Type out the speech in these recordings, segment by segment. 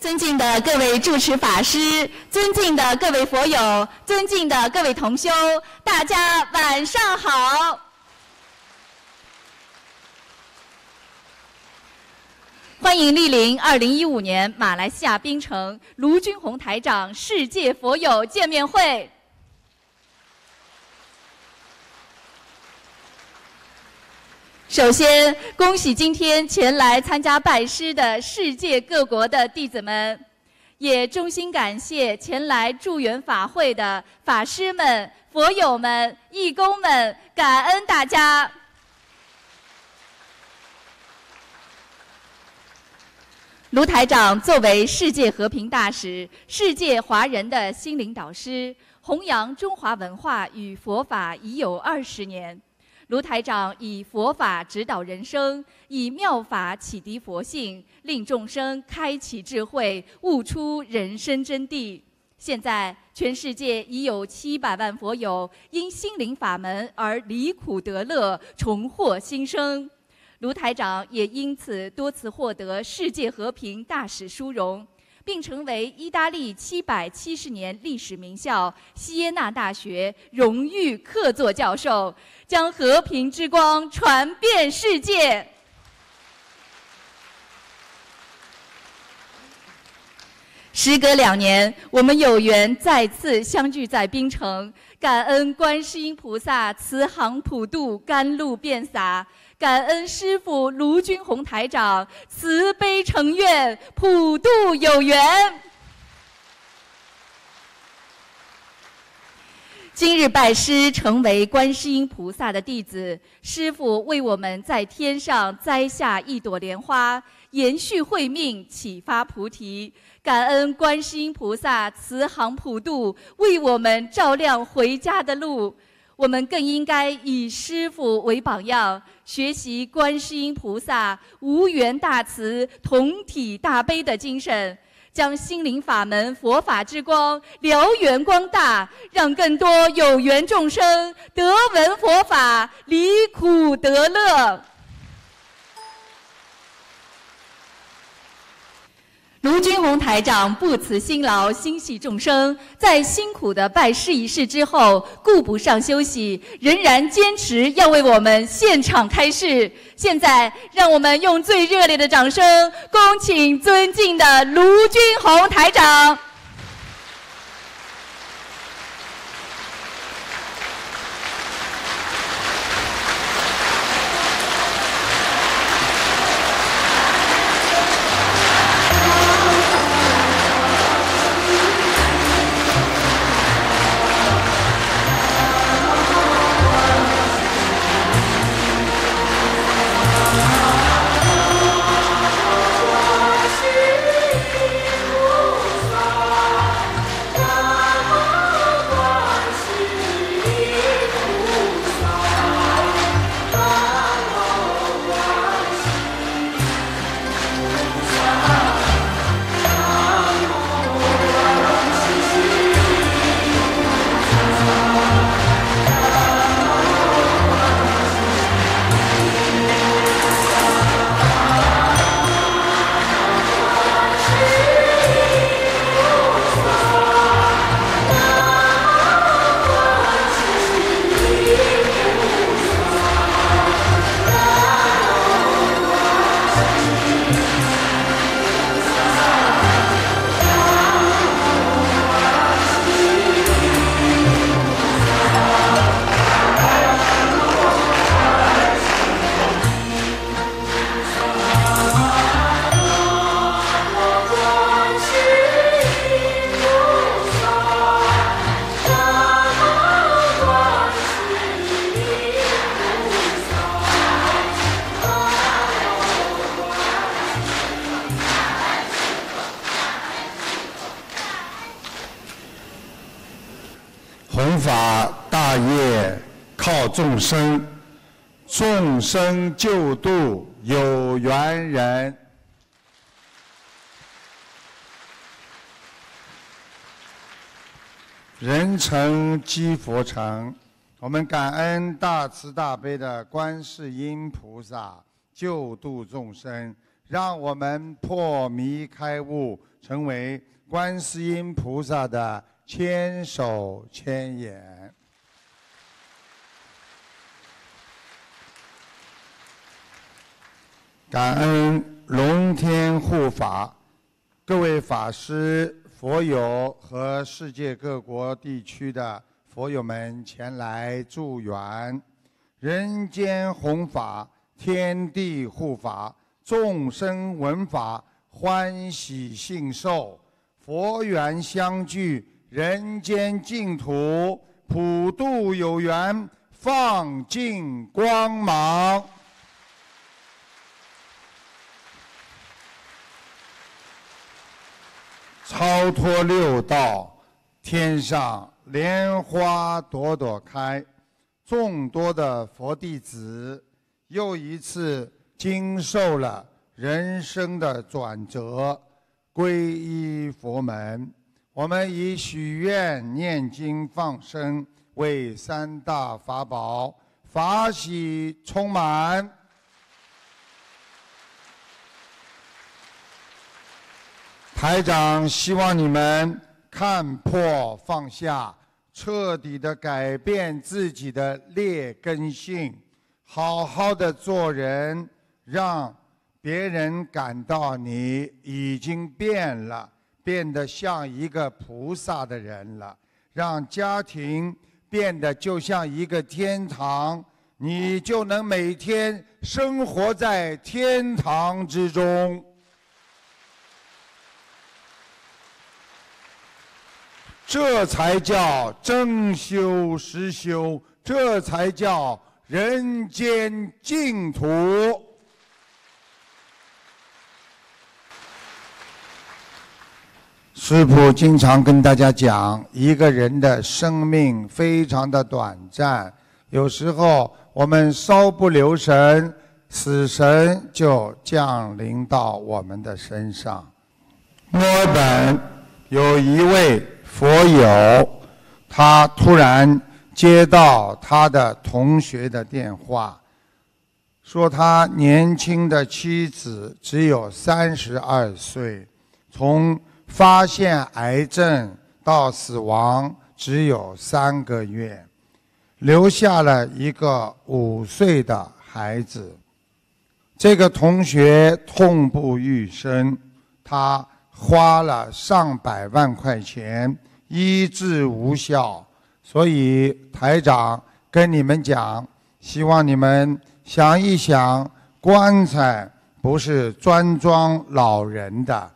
尊敬的各位主持法师，尊敬的各位佛友，尊敬的各位同修，大家晚上好！欢迎莅临二零一五年马来西亚槟城卢军宏台长世界佛友见面会。首先，恭喜今天前来参加拜师的世界各国的弟子们，也衷心感谢前来助缘法会的法师们、佛友们、义工们，感恩大家。卢台长作为世界和平大使、世界华人的心灵导师，弘扬中华文化与佛法已有二十年。卢台长以佛法指导人生，以妙法启迪佛性，令众生开启智慧，悟出人生真谛。现在，全世界已有七百万佛友因心灵法门而离苦得乐，重获新生。卢台长也因此多次获得世界和平大使殊荣。并成为意大利七百七十年历史名校西耶纳大学荣誉客座教授，将和平之光传遍世界。时隔两年，我们有缘再次相聚在槟城，感恩观世音菩萨慈航普渡，甘露遍洒。感恩师父卢军宏台长慈悲成愿，普渡有缘。今日拜师，成为观世音菩萨的弟子，师父为我们在天上栽下一朵莲花，延续慧命，启发菩提。感恩观世音菩萨慈航普渡，为我们照亮回家的路。我们更应该以师父为榜样，学习观世音菩萨无缘大慈、同体大悲的精神，将心灵法门、佛法之光燎原光大，让更多有缘众生得闻佛法，离苦得乐。卢军宏台长不辞辛劳，心系众生，在辛苦的拜师仪式之后，顾不上休息，仍然坚持要为我们现场开示。现在，让我们用最热烈的掌声，恭请尊敬的卢军宏台长。成法大业靠众生众生救度有缘人，人成即佛成。我们感恩大慈大悲的观世音菩萨救度众生，让我们破迷开悟，成为观世音菩萨的千手千眼。感恩龙天护法，各位法师、佛友和世界各国地区的佛友们前来助缘，人间弘法，天地护法，众生闻法，欢喜信受，佛缘相聚，人间净土，普渡有缘，放尽光芒。超脱六道，天上莲花朵朵开，众多的佛弟子又一次经受了人生的转折，皈依佛门。我们以许愿、念经、放生为三大法宝，法喜充满。台长希望你们看破放下，彻底的改变自己的劣根性，好好的做人，让别人感到你已经变了，变得像一个菩萨的人了，让家庭变得就像一个天堂，你就能每天生活在天堂之中。这才叫真修实修，这才叫人间净土。师父经常跟大家讲，一个人的生命非常的短暂，有时候我们稍不留神，死神就降临到我们的身上。墨尔本有一位。佛友，他突然接到他的同学的电话，说他年轻的妻子只有三十二岁，从发现癌症到死亡只有三个月，留下了一个五岁的孩子。这个同学痛不欲生，他花了上百万块钱。医治无效，所以台长跟你们讲，希望你们想一想，棺材不是专装老人的，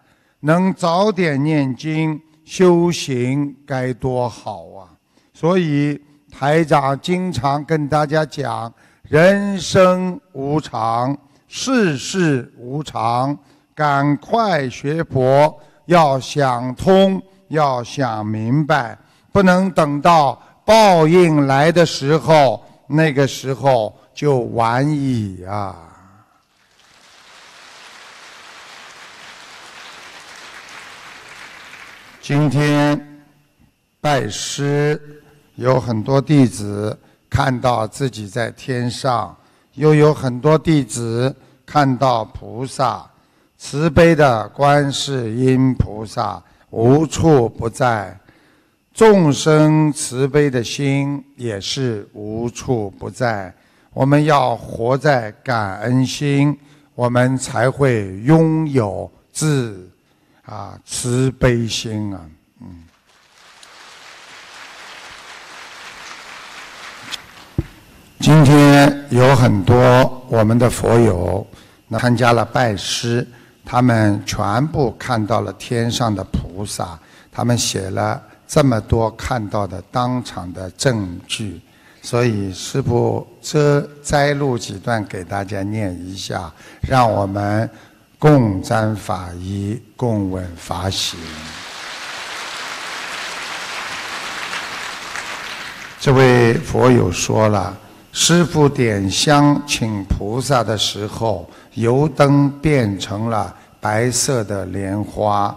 能早点念经修行该多好啊！所以台长经常跟大家讲，人生无常，世事无常，赶快学佛，要想通。要想明白，不能等到报应来的时候，那个时候就晚矣啊！今天拜师，有很多弟子看到自己在天上，又有很多弟子看到菩萨，慈悲的观世音菩萨。无处不在，众生慈悲的心也是无处不在。我们要活在感恩心，我们才会拥有自啊慈悲心啊。嗯。今天有很多我们的佛友参加了拜师。他们全部看到了天上的菩萨，他们写了这么多看到的当场的证据，所以师父这摘录几段给大家念一下，让我们共沾法衣，共闻法喜。这位佛友说了，师父点香请菩萨的时候。油灯变成了白色的莲花，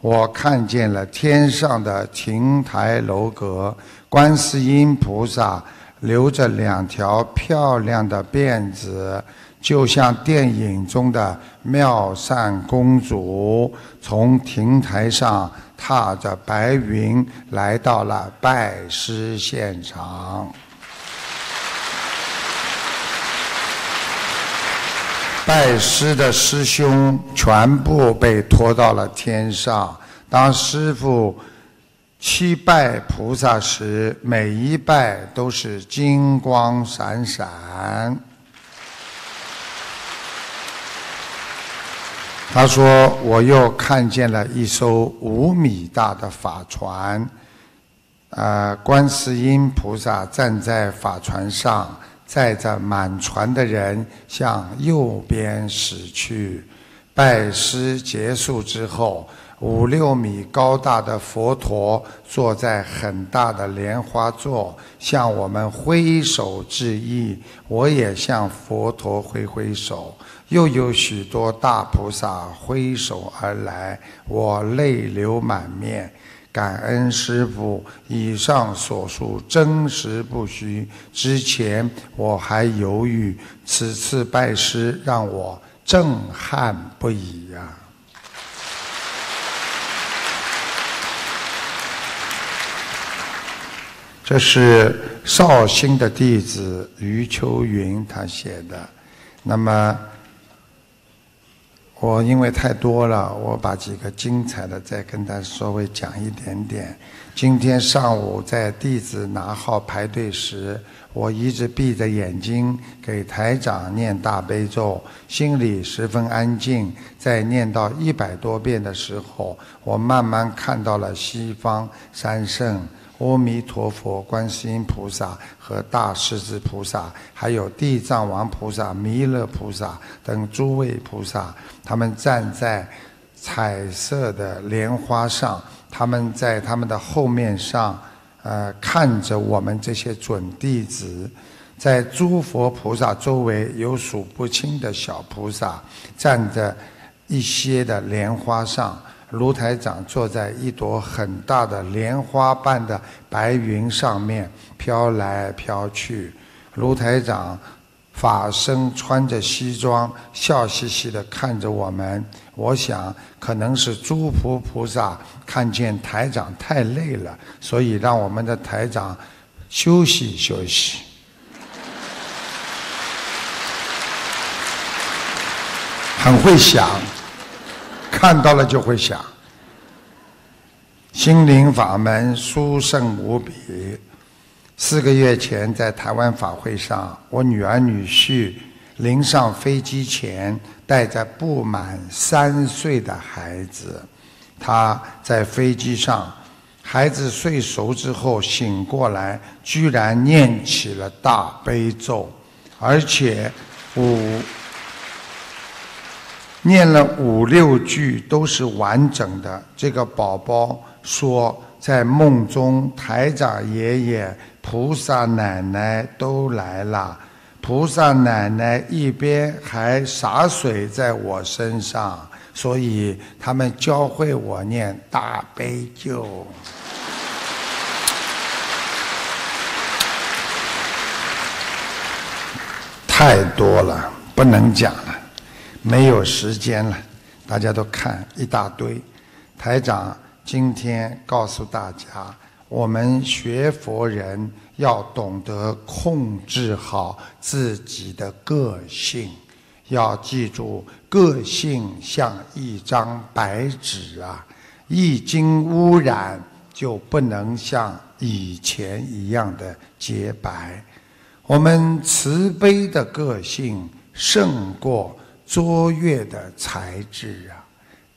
我看见了天上的亭台楼阁，观世音菩萨留着两条漂亮的辫子，就像电影中的妙善公主，从亭台上踏着白云来到了拜师现场。拜师的师兄全部被拖到了天上。当师傅七拜菩萨时，每一拜都是金光闪闪。他说：“我又看见了一艘五米大的法船，呃，观世音菩萨站在法船上。”载着满船的人向右边驶去。拜师结束之后，五六米高大的佛陀坐在很大的莲花座，向我们挥手致意。我也向佛陀挥挥手。又有许多大菩萨挥手而来，我泪流满面。感恩师父，以上所述真实不虚。之前我还犹豫，此次拜师让我震撼不已呀！这是绍兴的弟子余秋云他写的，那么。我因为太多了，我把几个精彩的再跟他稍微讲一点点。今天上午在弟子拿号排队时，我一直闭着眼睛给台长念大悲咒，心里十分安静。在念到一百多遍的时候，我慢慢看到了西方三圣。阿弥陀佛、观世音菩萨和大势至菩萨，还有地藏王菩萨、弥勒菩萨等诸位菩萨，他们站在彩色的莲花上，他们在他们的后面上，呃，看着我们这些准弟子，在诸佛菩萨周围有数不清的小菩萨站着一些的莲花上。卢台长坐在一朵很大的莲花般的白云上面飘来飘去。卢台长法身穿着西装，笑嘻嘻地看着我们。我想，可能是诸佛菩萨看见台长太累了，所以让我们的台长休息休息。很会想。看到了就会想，心灵法门殊胜无比。四个月前在台湾法会上，我女儿女婿临上飞机前带着不满三岁的孩子，他在飞机上，孩子睡熟之后醒过来，居然念起了大悲咒，而且五。念了五六句都是完整的。这个宝宝说，在梦中台长爷爷、菩萨奶奶都来了。菩萨奶奶一边还洒水在我身上，所以他们教会我念大悲咒。太多了，不能讲。没有时间了，大家都看一大堆。台长今天告诉大家，我们学佛人要懂得控制好自己的个性，要记住，个性像一张白纸啊，一经污染就不能像以前一样的洁白。我们慈悲的个性胜过。卓越的才智啊！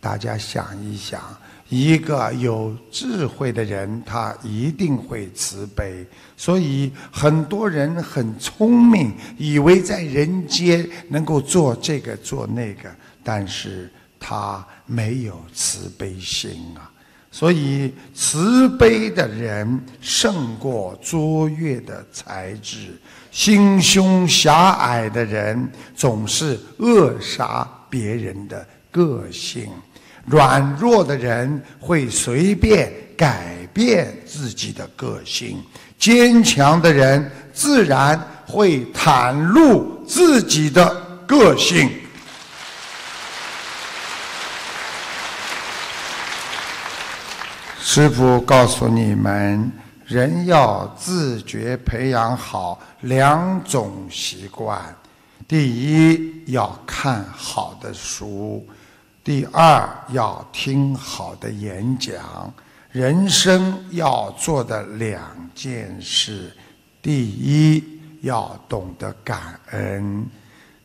大家想一想，一个有智慧的人，他一定会慈悲。所以很多人很聪明，以为在人间能够做这个做那个，但是他没有慈悲心啊。所以慈悲的人胜过卓越的才智。心胸狭隘的人总是扼杀别人的个性，软弱的人会随便改变自己的个性，坚强的人自然会袒露自己的个性。师父告诉你们，人要自觉培养好两种习惯：第一，要看好的书；第二，要听好的演讲。人生要做的两件事：第一，要懂得感恩，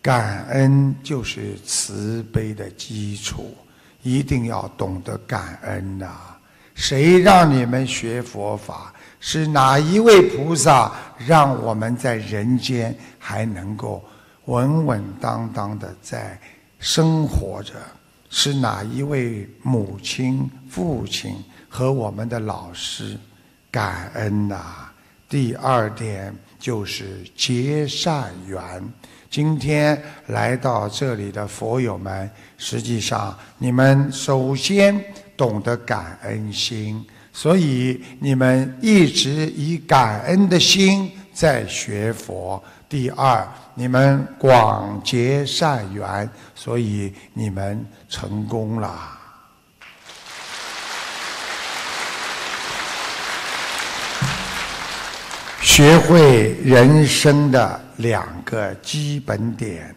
感恩就是慈悲的基础，一定要懂得感恩呐。谁让你们学佛法？是哪一位菩萨让我们在人间还能够稳稳当当的在生活着？是哪一位母亲、父亲？和我们的老师感恩呐。第二点就是结善缘。今天来到这里的佛友们，实际上你们首先懂得感恩心，所以你们一直以感恩的心在学佛。第二，你们广结善缘，所以你们成功了。学会人生的两个基本点，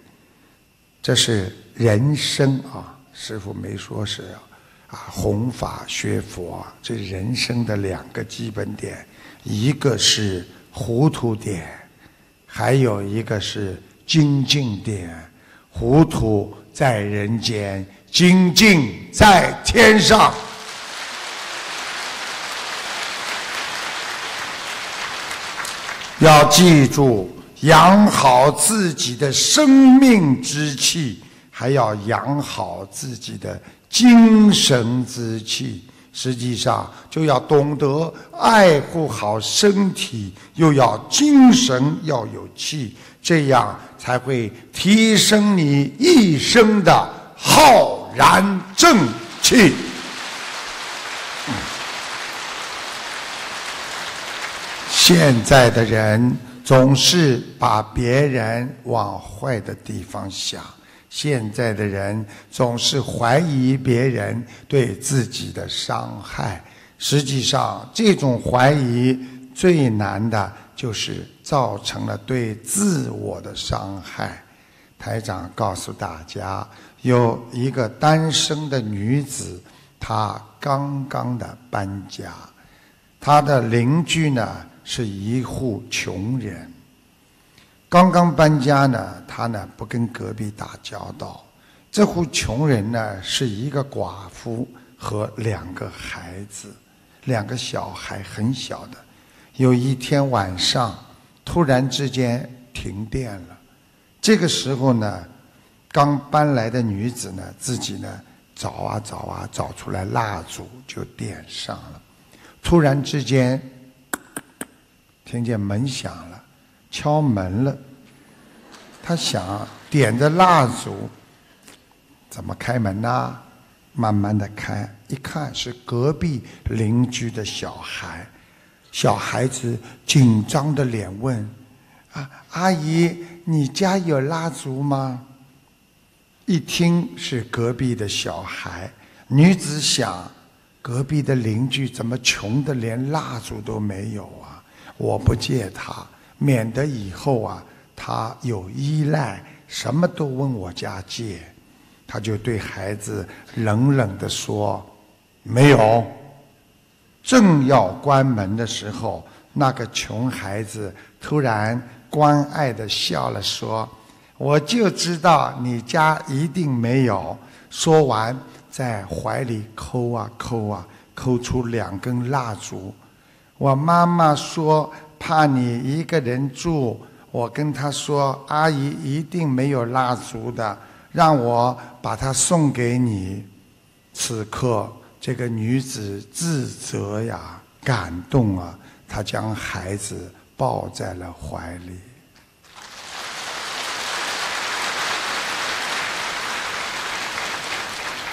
这是人生啊！师傅没说是啊，啊弘法学佛，这人生的两个基本点，一个是糊涂点，还有一个是精进点。糊涂在人间，精进在天上。要记住，养好自己的生命之气，还要养好自己的精神之气。实际上，就要懂得爱护好身体，又要精神要有气，这样才会提升你一生的浩然正气。现在的人总是把别人往坏的地方想，现在的人总是怀疑别人对自己的伤害。实际上，这种怀疑最难的就是造成了对自我的伤害。台长告诉大家，有一个单身的女子，她刚刚的搬家，她的邻居呢？是一户穷人，刚刚搬家呢，他呢不跟隔壁打交道。这户穷人呢是一个寡妇和两个孩子，两个小孩很小的。有一天晚上，突然之间停电了。这个时候呢，刚搬来的女子呢自己呢找啊找啊找出来蜡烛就点上了。突然之间。听见门响了，敲门了。他想点着蜡烛，怎么开门呢？慢慢的开，一看是隔壁邻居的小孩。小孩子紧张的脸问：“啊，阿姨，你家有蜡烛吗？”一听是隔壁的小孩，女子想：隔壁的邻居怎么穷的连蜡烛都没有啊？我不借他，免得以后啊，他有依赖，什么都问我家借。他就对孩子冷冷地说：“没有。”正要关门的时候，那个穷孩子突然关爱地笑了，说：“我就知道你家一定没有。”说完，在怀里抠啊抠啊，抠出两根蜡烛。我妈妈说怕你一个人住，我跟她说阿姨一定没有蜡烛的，让我把它送给你。此刻，这个女子自责呀，感动啊，她将孩子抱在了怀里。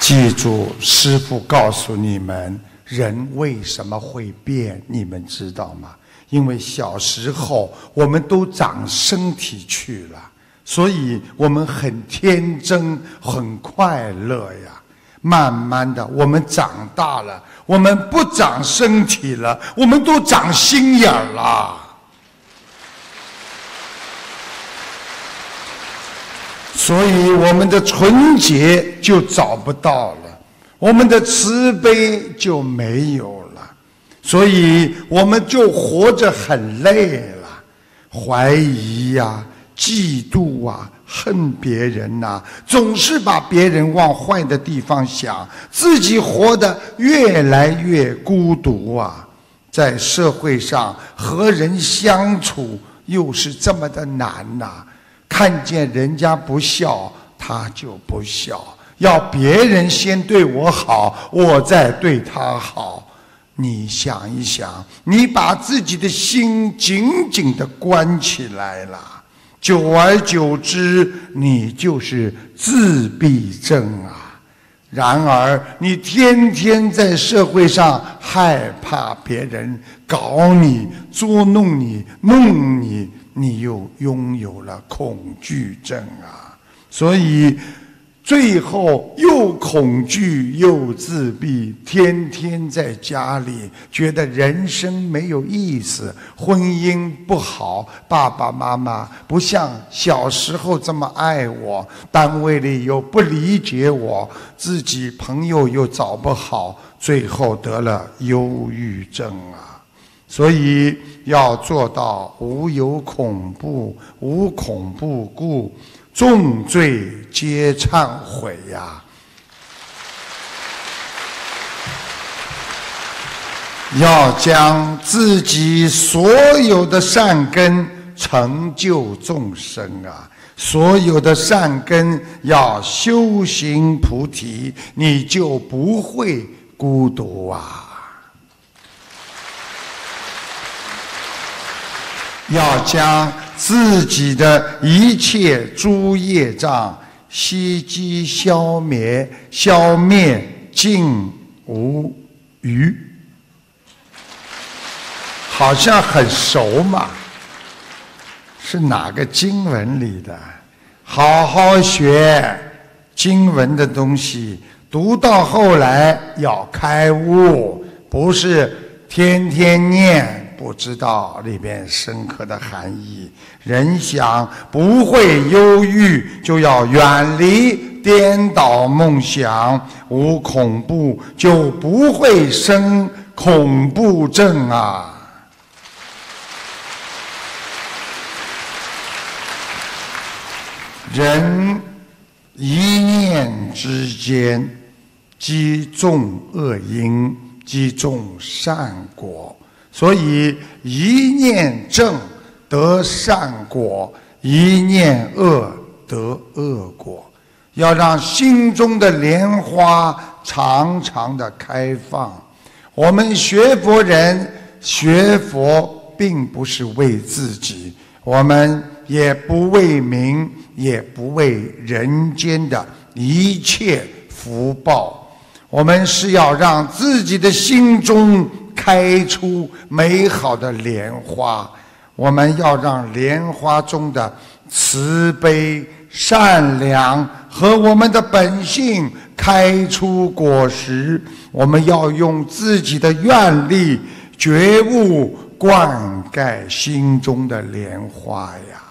记住，师父告诉你们。人为什么会变？你们知道吗？因为小时候我们都长身体去了，所以我们很天真、很快乐呀。慢慢的，我们长大了，我们不长身体了，我们都长心眼了。所以我们的纯洁就找不到了，我们的慈悲就没有，所以我们就活着很累了，怀疑呀，嫉妒啊。恨别人呐，总是把别人往坏的地方想，自己活得越来越孤独啊！在社会上和人相处又是这么的难呐，看见人家不笑，他就不笑，要别人先对我好，我再对他好。你想一想，你把自己的心紧紧的关起来了。久而久之，你就是自闭症啊！然而，你天天在社会上害怕别人搞你、捉弄你、弄你，你又拥有了恐惧症啊！所以。最后又恐惧又自闭，天天在家里觉得人生没有意思，婚姻不好，爸爸妈妈不像小时候这么爱我，单位里又不理解我，自己朋友又找不好，最后得了忧郁症啊！所以要做到无有恐怖，无恐怖故。重罪皆忏悔呀！要将自己所有的善根成就众生啊！所有的善根要修行菩提，你就不会孤独啊！要将。自己的一切诸业障悉皆消灭，消灭尽无余。好像很熟嘛，是哪个经文里的？好好学经文的东西，读到后来要开悟，不是天天念。不知道里边深刻的含义。人想不会忧郁，就要远离颠倒梦想，无恐怖就不会生恐怖症啊！人一念之间，积种恶因，积种善果。所以一念正得善果，一念恶得恶果。要让心中的莲花常常的开放。我们学佛人学佛，并不是为自己，我们也不为名，也不为人间的一切福报。我们是要让自己的心中。开出美好的莲花，我们要让莲花中的慈悲、善良和我们的本性开出果实。我们要用自己的愿力、觉悟灌溉心中的莲花呀。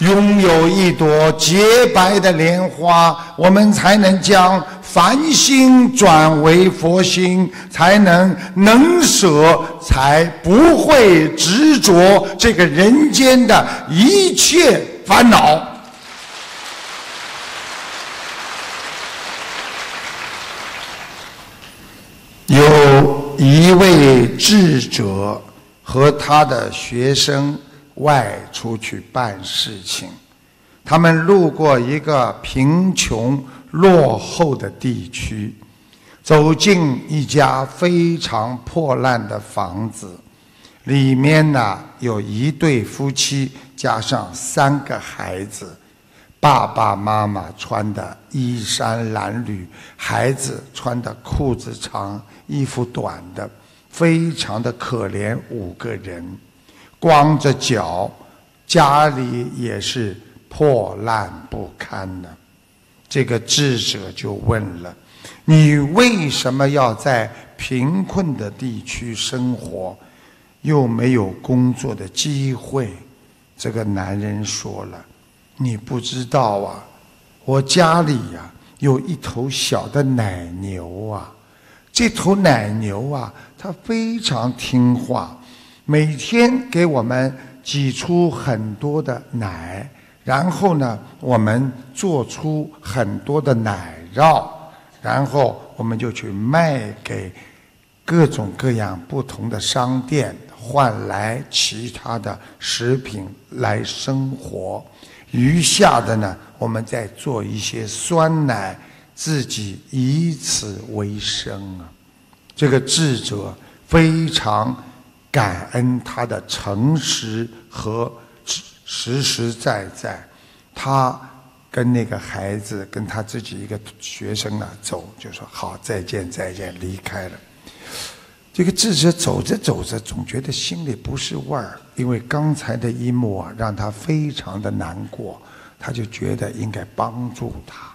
拥有一朵洁白的莲花，我们才能将凡心转为佛心，才能能舍，才不会执着这个人间的一切烦恼。有一位智者和他的学生。外出去办事情，他们路过一个贫穷落后的地区，走进一家非常破烂的房子，里面呢有一对夫妻加上三个孩子，爸爸妈妈穿的衣衫褴褛，孩子穿的裤子长、衣服短的，非常的可怜。五个人光着脚，家里也是破烂不堪的。这个智者就问了：“你为什么要在贫困的地区生活，又没有工作的机会？”这个男人说了：“你不知道啊，我家里呀有一头小的奶牛啊，这头奶牛啊，它非常听话，每天给我们挤出很多的奶，然后呢，我们做出很多的奶酪，然后我们就去卖给各种各样不同的商店。”换来其他的食品来生活，余下的呢，我们再做一些酸奶，自己以此为生啊。这个智者非常感恩他的诚实和实实在在。他跟那个孩子，跟他自己一个学生呢走，就说好再见再见，离开了。这个智者走着走着，总觉得心里不是味儿，因为刚才的一幕啊，让他非常的难过，他就觉得应该帮助他，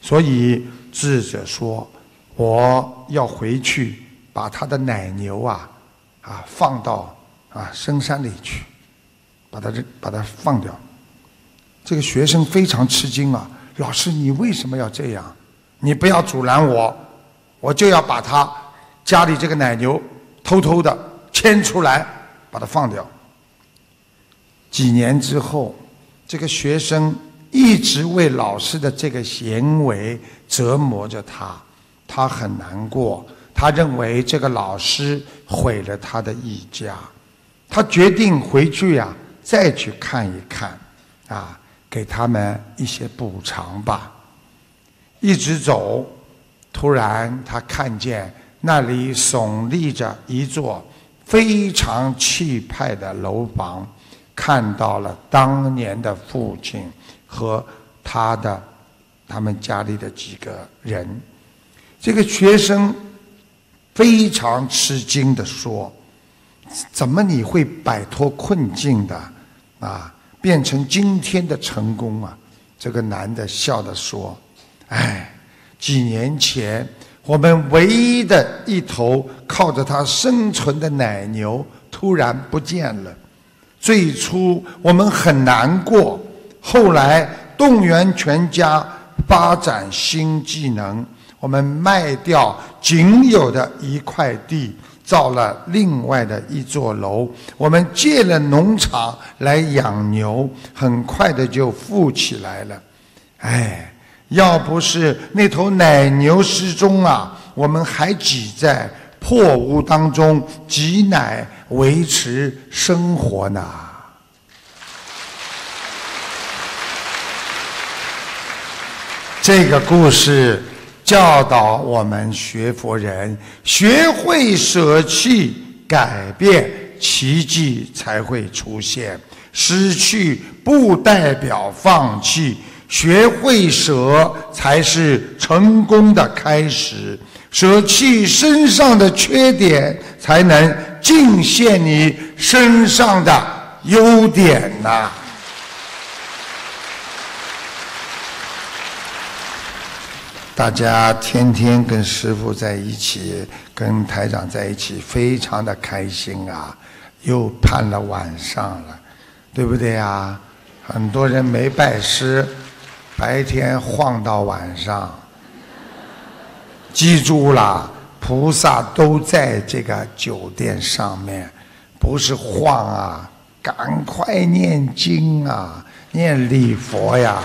所以智者说：“我要回去把他的奶牛啊，啊放到啊深山里去，把他这把他放掉。”这个学生非常吃惊啊，老师你为什么要这样？你不要阻拦我，我就要把他。家里这个奶牛偷偷的牵出来，把它放掉。几年之后，这个学生一直为老师的这个行为折磨着他，他很难过。他认为这个老师毁了他的一家，他决定回去呀，再去看一看，啊，给他们一些补偿吧。一直走，突然他看见。那里耸立着一座非常气派的楼房，看到了当年的父亲和他的他们家里的几个人。这个学生非常吃惊的说：“怎么你会摆脱困境的啊，变成今天的成功啊？”这个男的笑着说：“哎，几年前。”我们唯一的一头靠着它生存的奶牛突然不见了。最初我们很难过，后来动员全家发展新技能，我们卖掉仅有的一块地，造了另外的一座楼。我们借了农场来养牛，很快的就富起来了。哎。要不是那头奶牛失踪啊，我们还挤在破屋当中挤奶维持生活呢。这个故事教导我们学佛人学会舍弃，改变奇迹才会出现。失去不代表放弃。学会舍才是成功的开始，舍弃身上的缺点，才能尽现你身上的优点呐。大家天天跟师傅在一起，跟台长在一起，非常的开心啊！又盼了晚上了，对不对呀？很多人没拜师。白天晃到晚上，记住了，菩萨都在这个酒店上面，不是晃啊，赶快念经啊，念礼佛呀，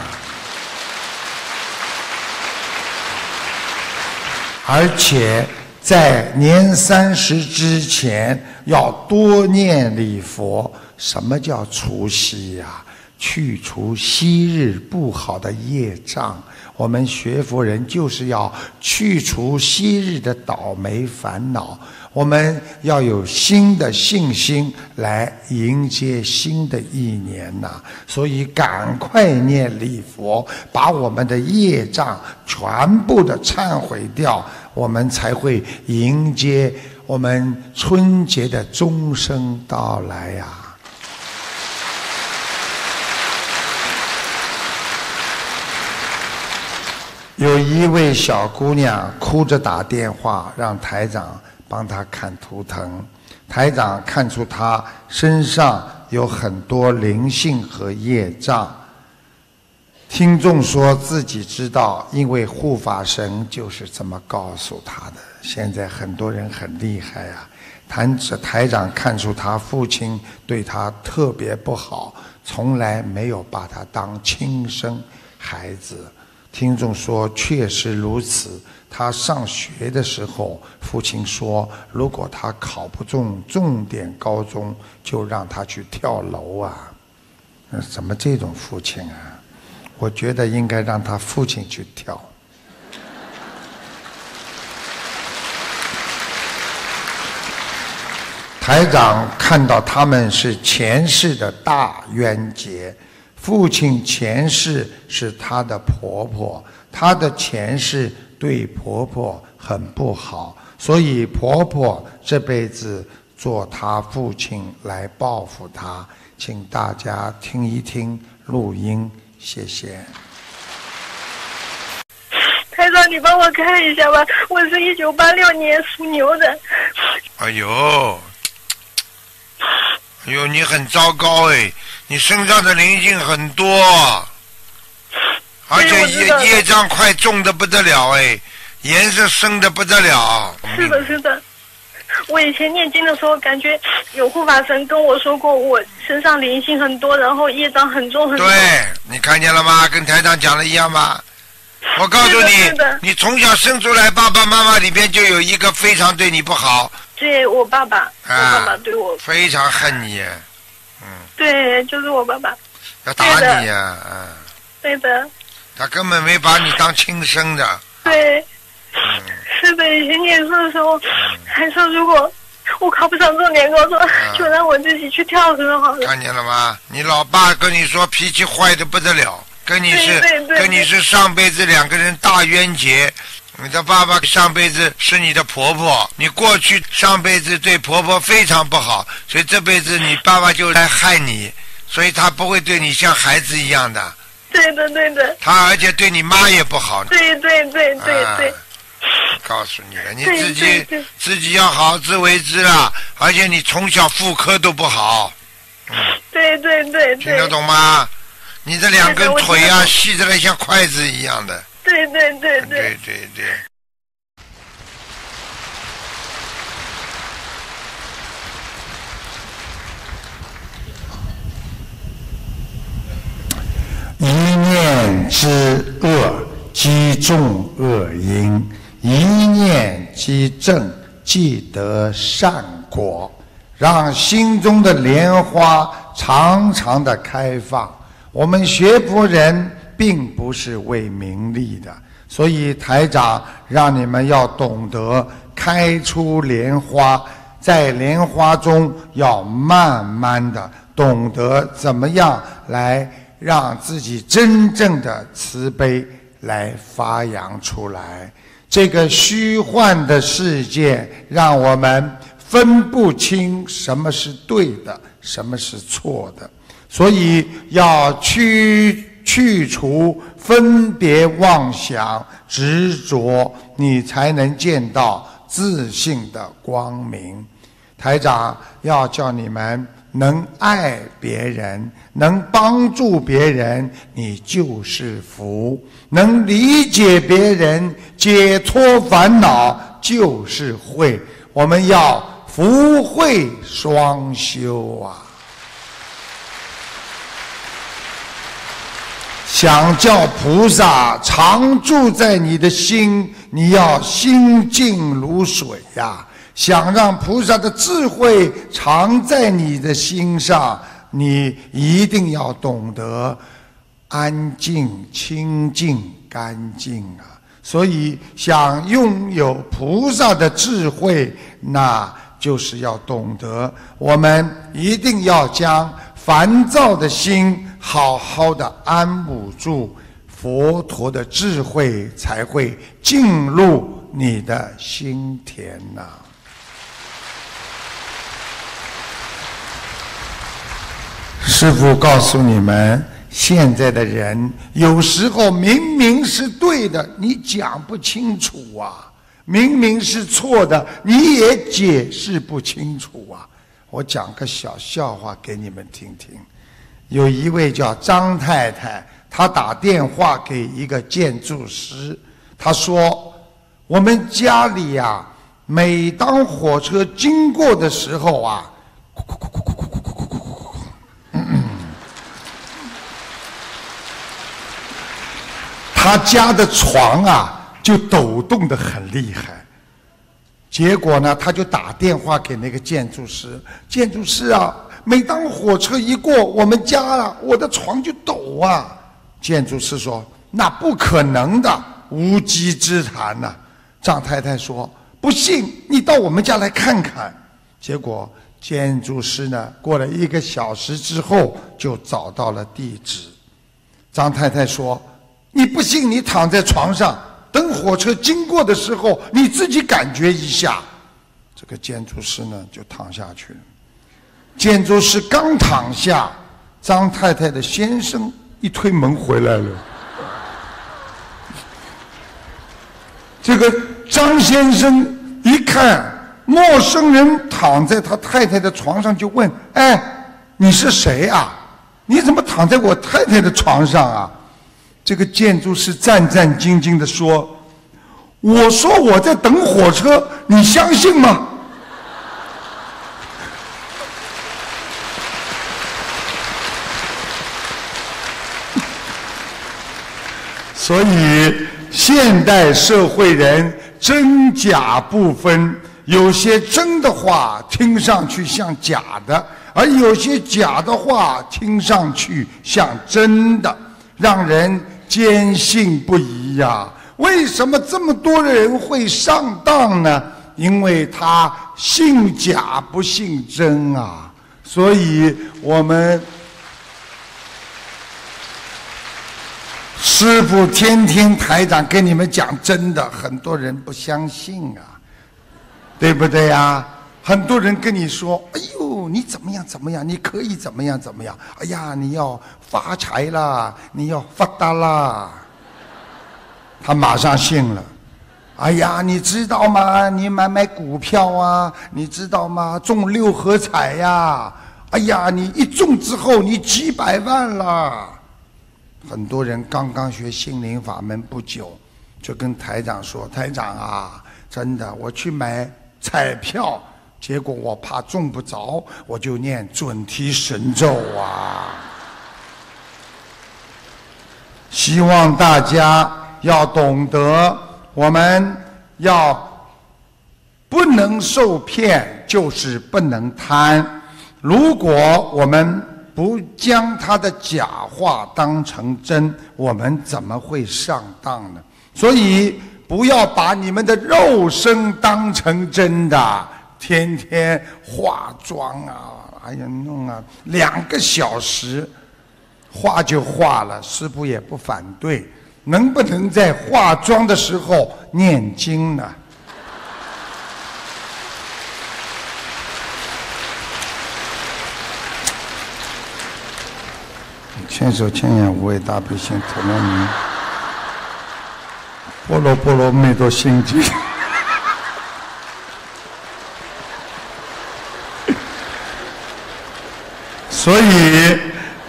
而且在年三十之前要多念礼佛。什么叫除夕呀？去除昔日不好的业障。我们学佛人就是要去除昔日的倒霉烦恼，我们要有新的信心来迎接新的一年呐！所以赶快念礼佛，把我们的业障全部的忏悔掉，我们才会迎接我们春节的钟声到来呀！有一位小姑娘哭着打电话，让台长帮她看图腾。台长看出她身上有很多灵性和业障。听众说自己知道，因为护法神就是这么告诉他的。现在很多人很厉害啊。台台长看出他父亲对他特别不好，从来没有把他当亲生孩子。听众说：“确实如此。他上学的时候，父亲说，如果他考不中重点高中，就让他去跳楼啊！怎么这种父亲啊？我觉得应该让他父亲去跳。”台长看到他们是前世的大冤结。父亲前世是他的婆婆，她的前世对婆婆很不好，所以婆婆这辈子做他父亲来报复他。请大家听一听录音，谢谢。台长，你帮我看一下吧，我是一九八六年属牛的。哎呦，哎呦，你很糟糕哎。你身上的灵性很多，而且业业障快重的不得了哎，颜色深的不得了。是的，是的。我以前念经的时候，感觉有护法神跟我说过，我身上灵性很多，然后业障很重很重。对，你看见了吗？跟台长讲的一样吗？我告诉你，你从小生出来，爸爸妈妈里边就有一个非常对你不好。对我爸爸，我爸爸对我非常恨你。嗯对，就是我爸爸。要打你呀，嗯。对的。他根本没把你当亲生的。对。嗯。是的，以前念书的时候，还说如果我考不上重点高中，就让我自己去跳河好了。看见了吗？你老爸跟你说脾气坏的不得了，跟你是跟你是上辈子两个人大冤结。你的爸爸上辈子是你的婆婆，你过去上辈子对婆婆非常不好，所以这辈子你爸爸就来害你，所以他不会对你像孩子一样的。对的，对的。他而且对你妈也不好。对对对对对。告诉你了，你自己自己要好自为之了，而且你从小妇科都不好。嗯。对对对。听得懂吗？你这两根腿啊，细的来像筷子一样的。对对对对对对对。一念之恶积重恶因，一念积正即得善果。让心中的莲花长长的开放。我们学佛人。并不是为名利的，所以台长让你们要懂得开出莲花，在莲花中要慢慢的懂得怎么样来让自己真正的慈悲来发扬出来。这个虚幻的世界让我们分不清什么是对的，什么是错的，所以要去。去除分别妄想执着，你才能见到自信的光明。台长要叫你们能爱别人，能帮助别人，你就是福；能理解别人，解脱烦恼就是慧。我们要福慧双修啊！想叫菩萨常住在你的心，你要心静如水呀。想让菩萨的智慧常在你的心上，你一定要懂得安静、清净、干净啊！所以，想拥有菩萨的智慧，那就是要懂得，我们一定要将烦躁的心好好的安稳住，佛陀的智慧才会进入你的心田呐。师父告诉你们，现在的人有时候明明是对的，你讲不清楚啊；明明是错的，你也解释不清楚啊。我讲个小笑话给你们听听。有一位叫张太太，她打电话给一个建筑师，她说：“我们家里呀，每当火车经过的时候啊。”他家的床啊，就抖动的很厉害。结果呢，他就打电话给那个建筑师：“建筑师啊，每当火车一过我们家啊，我的床就抖啊。”建筑师说：“那不可能的，无稽之谈呐。”张太太说：“不信，你到我们家来看看。”结果建筑师呢，过了一个小时之后，就找到了地址。张太太说。你不信？你躺在床上等火车经过的时候，你自己感觉一下。这个建筑师呢，就躺下去了。建筑师刚躺下，张太太的先生一推门回来了。这个张先生一看陌生人躺在他太太的床上，就问：“哎，你是谁啊？你怎么躺在我太太的床上啊？”这个建筑师战战兢兢地说：“我说我在等火车，你相信吗？”所以，现代社会人真假不分，有些真的话听上去像假的，而有些假的话听上去像真的，让人。坚信不疑呀！为什么这么多的人会上当呢？因为他信假不信真啊！所以我们师傅天天台长跟你们讲真的，很多人不相信啊，对不对呀？很多人跟你说：“哎呦，你怎么样怎么样？你可以怎么样怎么样？哎呀，你要发财啦，你要发达啦。”他马上信了。哎呀，你知道吗？你买买股票啊，你知道吗？中六合彩呀！哎呀，你一中之后，你几百万了。很多人刚刚学心灵法门不久，就跟台长说：“台长啊，真的，我去买彩票。”结果我怕中不着，我就念准提神咒啊！希望大家要懂得，我们要不能受骗，就是不能贪。如果我们不将他的假话当成真，我们怎么会上当呢？所以，不要把你们的肉身当成真的。天天化妆啊，哎呀弄啊，两个小时化就化了，师傅也不反对。能不能在化妆的时候念经呢？千手千眼无畏大悲心，陀罗尼，波罗波罗蜜多心经。所以，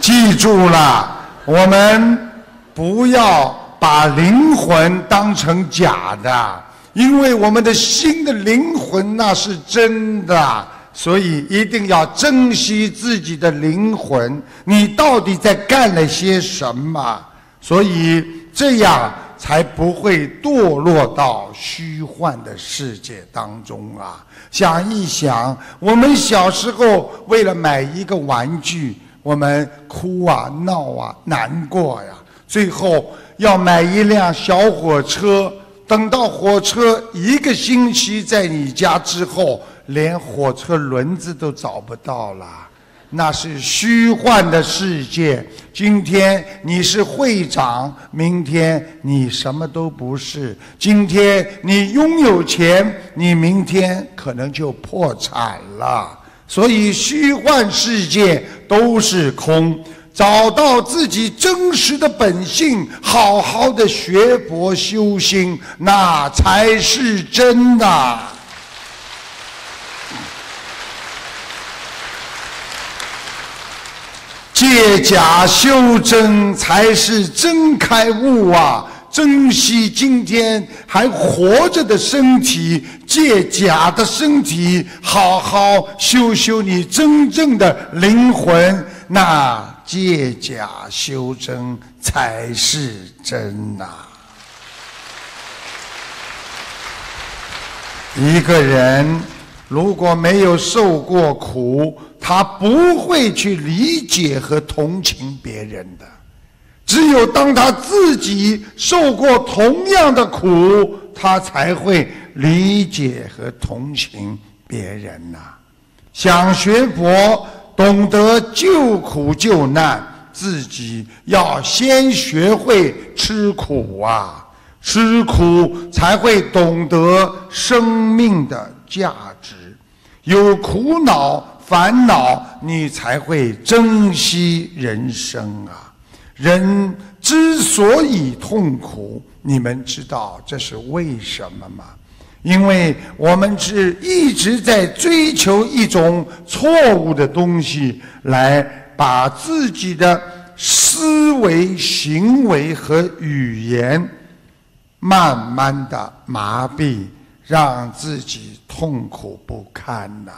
记住了，我们不要把灵魂当成假的，因为我们的心的灵魂那是真的。所以，一定要珍惜自己的灵魂。你到底在干了些什么？所以这样。才不会堕落到虚幻的世界当中啊！想一想，我们小时候为了买一个玩具，我们哭啊、闹啊、难过呀，最后要买一辆小火车。等到火车一个星期在你家之后，连火车轮子都找不到了，那是虚幻的世界。今天你是会长，明天你什么都不是。今天你拥有钱，你明天可能就破产了。所以虚幻世界都是空。找到自己真实的本性，好好的学佛修心，那才是真的。借假修真，才是真开悟啊！珍惜今天还活着的身体，借假的身体，好好修修你真正的灵魂，那。借假修真才是真呐！一个人如果没有受过苦，他不会去理解和同情别人的。只有当他自己受过同样的苦，他才会理解和同情别人呐。想学佛。懂得救苦救难，自己要先学会吃苦啊！吃苦才会懂得生命的价值。有苦恼烦恼，你才会珍惜人生啊！人之所以痛苦，你们知道这是为什么吗？因为我们是一直在追求一种错误的东西，来把自己的思维、行为和语言慢慢的麻痹，让自己痛苦不堪呐。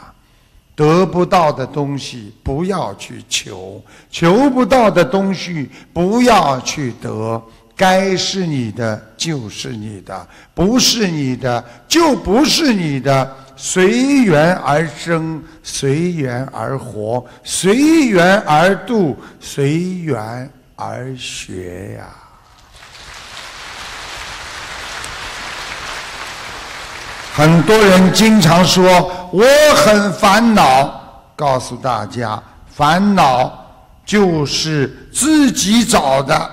得不到的东西不要去求，求不到的东西不要去得。该是你的就是你的，不是你的就不是你的。随缘而生，随缘而活，随缘而度，随缘而学呀。很多人经常说我很烦恼，告诉大家，烦恼就是自己找的。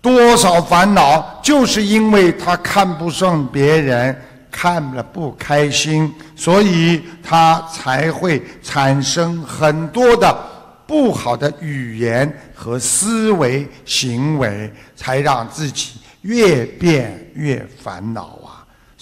多少烦恼，就是因为他看不上别人，看了不开心，所以他才会产生很多的不好的语言和思维行为，才让自己越变越烦恼！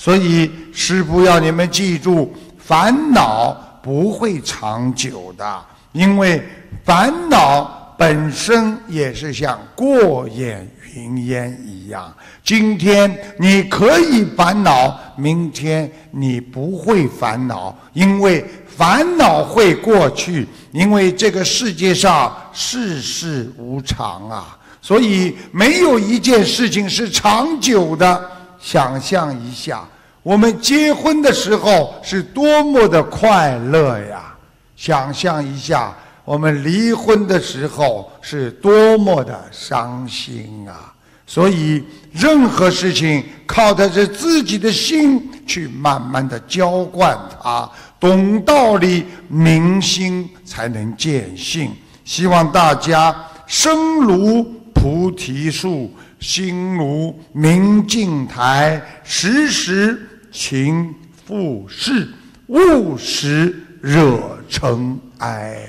所以师父要你们记住，烦恼不会长久的，因为烦恼本身也是像过眼。云烟一样，今天你可以烦恼，明天你不会烦恼，因为烦恼会过去。因为这个世界上世事无常啊，所以没有一件事情是长久的。想象一下，我们结婚的时候是多么的快乐呀！想象一下。我们离婚的时候是多么的伤心啊！所以任何事情靠的是自己的心去慢慢的浇灌它，懂道理、明心才能见性。希望大家生如菩提树，心如明镜台，时时勤拂拭，勿使惹尘埃呀。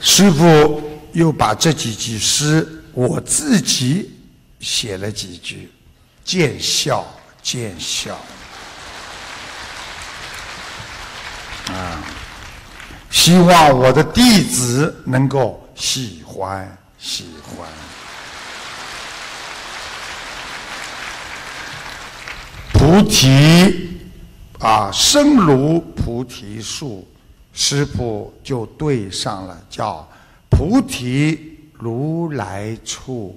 师傅又把这几句诗，我自己写了几句，见笑见笑，啊，希望我的弟子能够喜欢喜欢。菩提啊，生如菩提树。师傅就对上了，叫“菩提如来处”。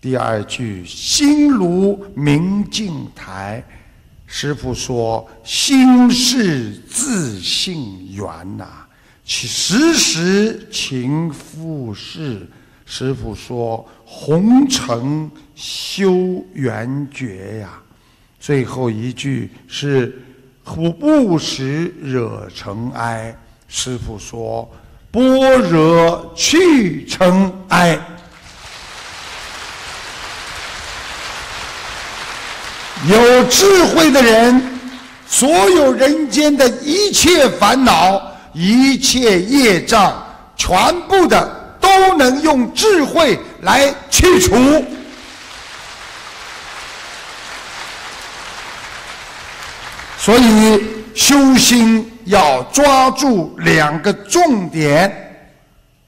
第二句“心如明镜台”，师父说：“心是自性缘呐，时时勤复事。”师傅说：“红尘修缘觉呀。”最后一句是“不不时惹尘埃”。师傅说：“般若去尘埃。”有智慧的人，所有人间的一切烦恼、一切业障，全部的都能用智慧来去除。所以修心要抓住两个重点，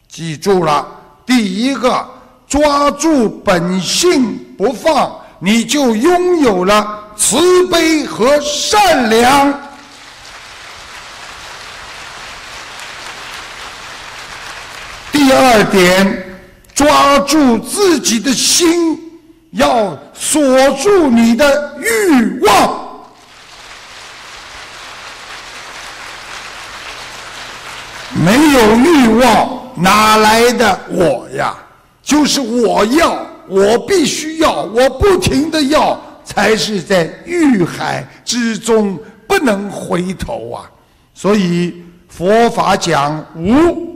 记住了，第一个抓住本性不放。你就拥有了慈悲和善良。第二点，抓住自己的心，要锁住你的欲望。没有欲望，哪来的我呀？就是我要。我必须要，我不停的要，才是在欲海之中不能回头啊！所以佛法讲无，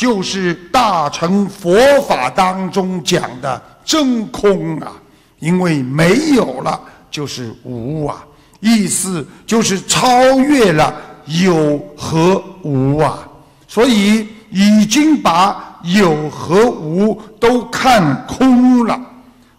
就是大乘佛法当中讲的真空啊，因为没有了就是无啊，意思就是超越了有和无啊，所以已经把。有和无都看空了，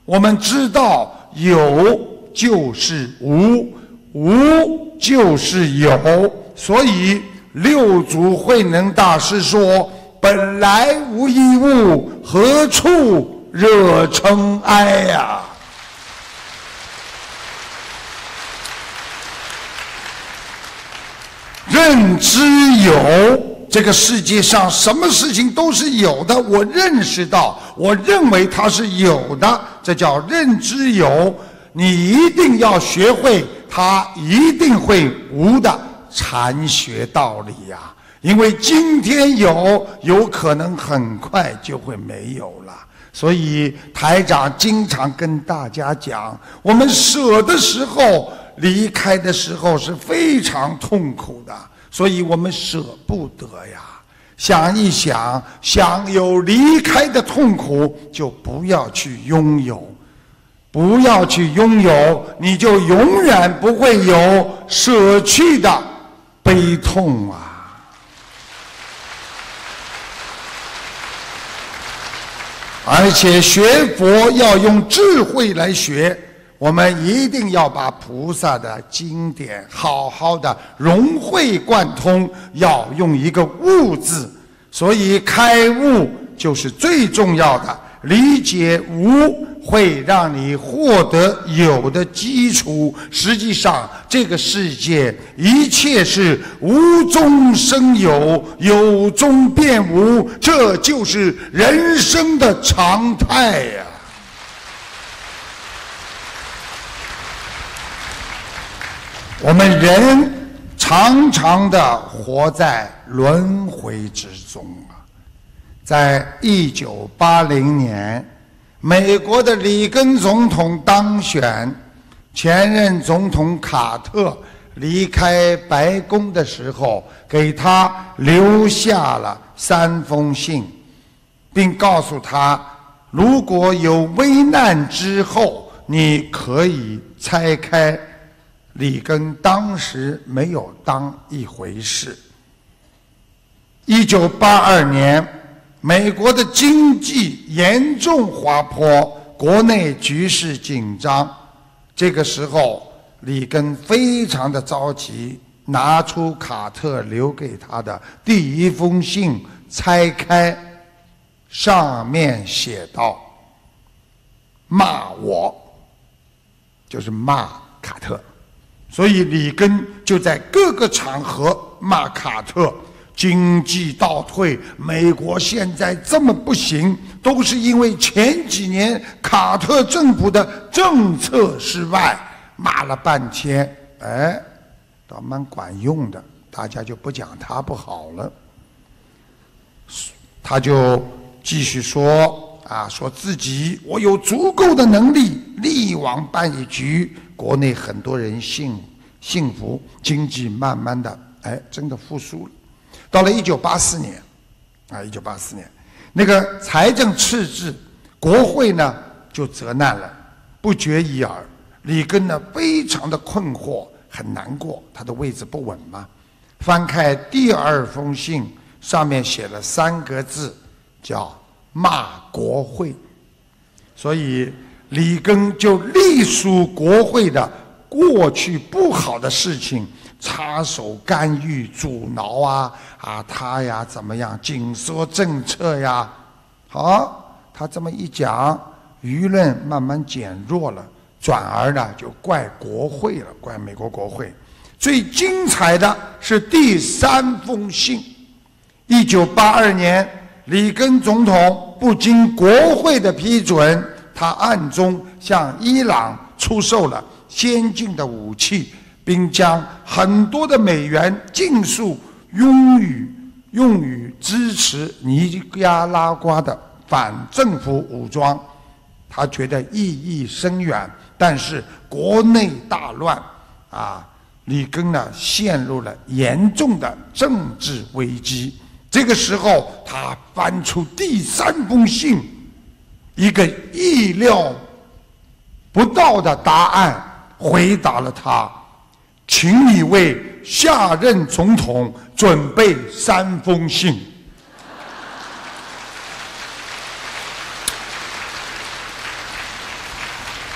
我们知道有就是无，无就是有，所以六祖慧能大师说：“本来无一物，何处惹尘埃呀？”认知有。这个世界上什么事情都是有的，我认识到，我认为它是有的，这叫认知有。你一定要学会，它一定会无的禅学道理呀。因为今天有，有可能很快就会没有了。所以台长经常跟大家讲，我们舍的时候，离开的时候是非常痛苦的。所以我们舍不得呀，想一想，想有离开的痛苦，就不要去拥有，不要去拥有，你就永远不会有舍去的悲痛啊！而且学佛要用智慧来学。我们一定要把菩萨的经典好好的融会贯通，要用一个悟字，所以开悟就是最重要的。理解无会让你获得有的基础。实际上，这个世界一切是无中生有，有中变无，这就是人生的常态呀。我们人常常的活在轮回之中！在一九八零年，美国的里根总统当选，前任总统卡特离开白宫的时候，给他留下了三封信，并告诉他，如果有危难之后，你可以拆开。里根当时没有当一回事。一九八二年，美国的经济严重滑坡，国内局势紧张。这个时候，里根非常的着急，拿出卡特留给他的第一封信，拆开，上面写道：“骂我，就是骂卡特。”所以里根就在各个场合骂卡特，经济倒退，美国现在这么不行，都是因为前几年卡特政府的政策失败，骂了半天，哎，倒蛮管用的，大家就不讲他不好了。他就继续说啊，说自己我有足够的能力，力王办一局，国内很多人幸幸福，经济慢慢的哎真的复苏了。到了一九八四年，啊，一九八四年，那个财政赤字，国会呢就责难了，不绝于耳。里根呢非常的困惑，很难过，他的位置不稳嘛。翻开第二封信。上面写了三个字，叫骂国会，所以里根就隶属国会的过去不好的事情，插手干预、阻挠啊啊，他呀怎么样紧缩政策呀？好，他这么一讲，舆论慢慢减弱了，转而呢就怪国会了，怪美国国会。最精彩的是第三封信。一九八二年，里根总统不经国会的批准，他暗中向伊朗出售了先进的武器，并将很多的美元尽数用于用于支持尼加拉瓜的反政府武装。他觉得意义深远，但是国内大乱，啊，里根呢陷入了严重的政治危机。这个时候，他翻出第三封信，一个意料不到的答案回答了他，请你为下任总统准备三封信。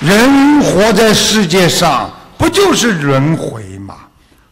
人活在世界上，不就是轮回吗？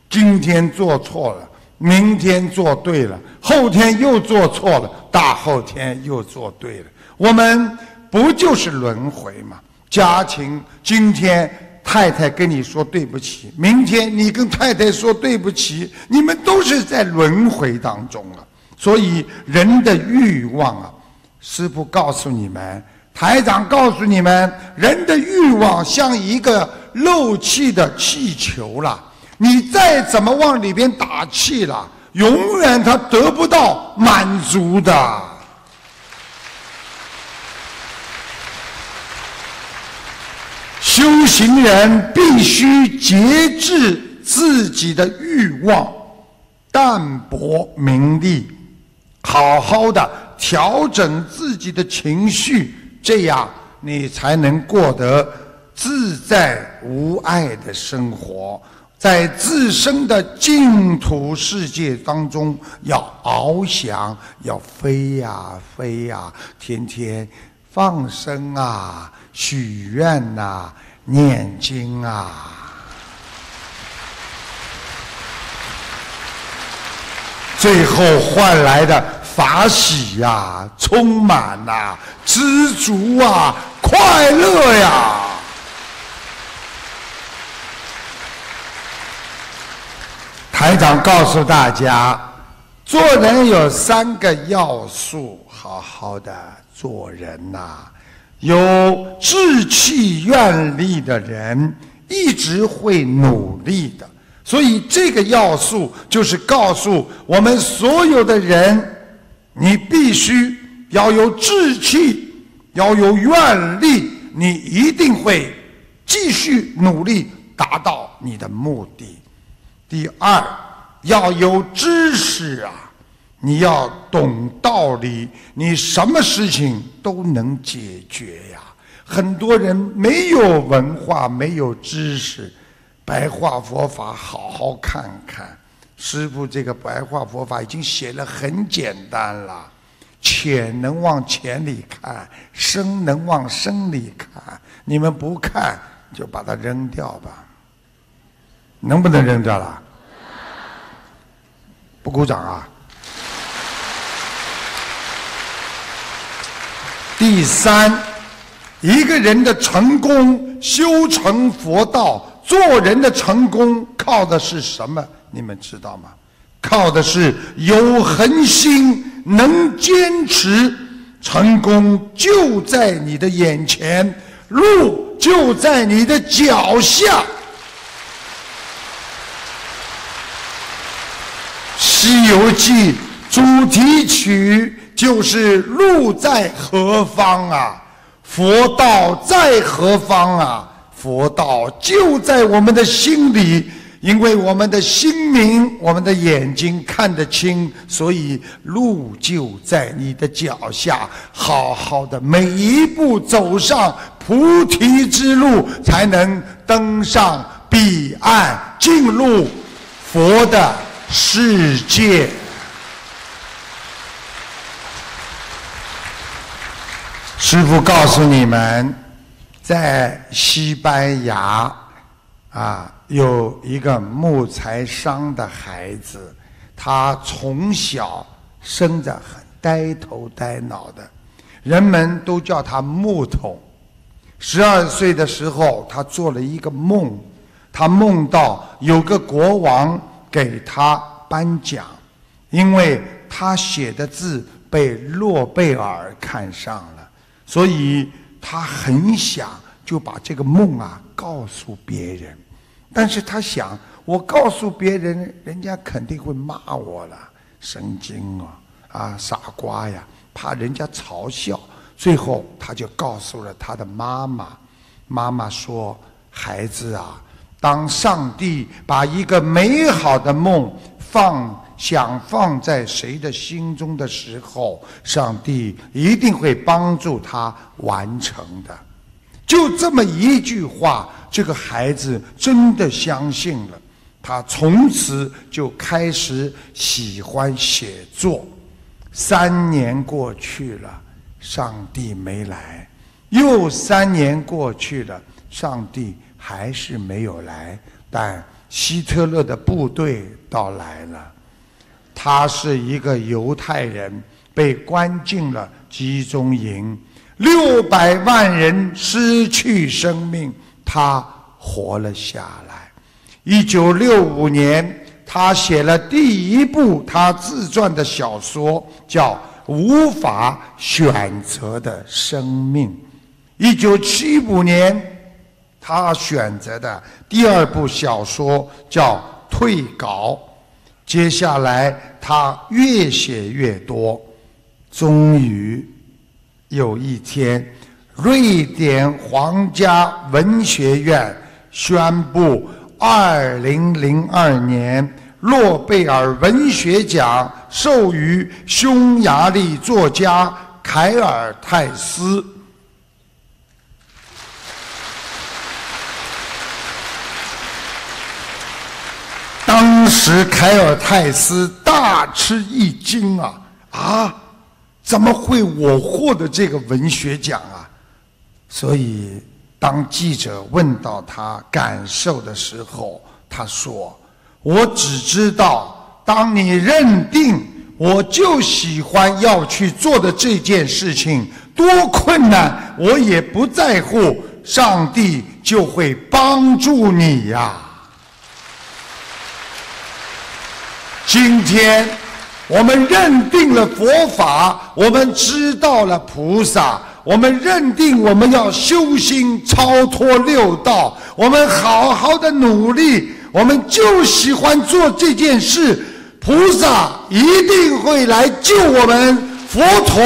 今天做错了。明天做对了，后天又做错了，大后天又做对了。我们不就是轮回吗？家庭今天太太跟你说对不起，明天你跟太太说对不起，你们都是在轮回当中了。所以人的欲望啊，师傅告诉你们，台长告诉你们，人的欲望像一个漏气的气球了。你再怎么往里边打气了，永远他得不到满足的。修行人必须节制自己的欲望，淡泊名利，好好的调整自己的情绪，这样你才能过得自在无碍的生活。在自身的净土世界当中，要翱翔，要飞呀飞呀，天天放生啊，许愿呐，念经啊，最后换来的法喜呀，充满呐，知足啊，快乐呀。台长告诉大家，做人有三个要素，好好的做人呐。有志气、愿力的人，一直会努力的。所以这个要素就是告诉我们所有的人：你必须要有志气，要有愿力，你一定会继续努力，达到你的目的。第二，要有知识啊，你要懂道理，你什么事情都能解决呀。很多人没有文化，没有知识，白话佛法好好看看。师傅这个白话佛法已经写了很简单了，浅能往浅里看，深能往深里看。你们不看，就把它扔掉吧。能不能扔掉了？不鼓掌啊！第三一个人的成功修成佛道做人的成功靠的是什么？你们知道吗？靠的是有恒心能坚持成功就在你的眼前路就在你的脚下西游记主题曲就是“路在何方啊，佛道在何方啊，佛道就在我们的心里。”因为我们的心明，我们的眼睛看得清，所以路就在你的脚下。好好的，每一步走上菩提之路，才能登上彼岸，进入佛的世界。师父告诉你们，在西班牙，啊。有一个木材商的孩子，他从小生着很呆头呆脑的，人们都叫他木头。十二岁的时候，他做了一个梦，他梦到有个国王给他颁奖，因为他写的字被诺贝尔看上了，所以他很想就把这个梦啊告诉别人。但是他想，我告诉别人，人家肯定会骂我了，神经啊，啊，傻瓜呀，怕人家嘲笑。最后，他就告诉了他的妈妈。妈妈说：“孩子啊，当上帝把一个美好的梦放想放在谁的心中的时候，上帝一定会帮助他完成的。”就这么一句话。这个孩子真的相信了，他从此就开始喜欢写作。三年过去了，上帝没来；又三年过去了，上帝还是没有来。但希特勒的部队到来了，他是一个犹太人，被关进了集中营，六百万人失去生命。他活了下来。一九六五年，他写了第一部他自传的小说，叫《无法选择的生命》。一九七五年，他选择的第二部小说叫《退稿》。接下来，他越写越多，终于有一天。瑞典皇家文学院宣布，二零零二年诺贝尔文学奖授予匈牙利作家凯尔泰斯。当时凯尔泰斯大吃一惊啊啊！怎么会我获得这个文学奖啊？所以，当记者问到他感受的时候，他说：“我只知道，当你认定我就喜欢要去做的这件事情多困难，我也不在乎，上帝就会帮助你呀。”今天，我们认定了佛法，我们知道了菩萨。我们认定我们要修心超脱六道，我们好好的努力，我们就喜欢做这件事。菩萨一定会来救我们，佛陀、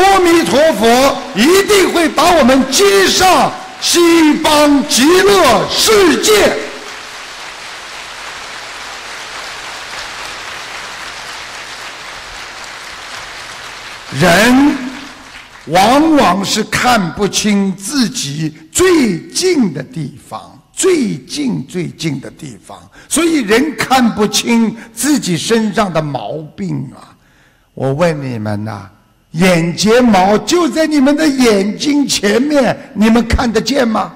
阿弥陀佛一定会把我们接上西方极乐世界。人。往往是看不清自己最近的地方，最近最近的地方，所以人看不清自己身上的毛病啊！我问你们呐，眼睫毛就在你们的眼睛前面，你们看得见吗？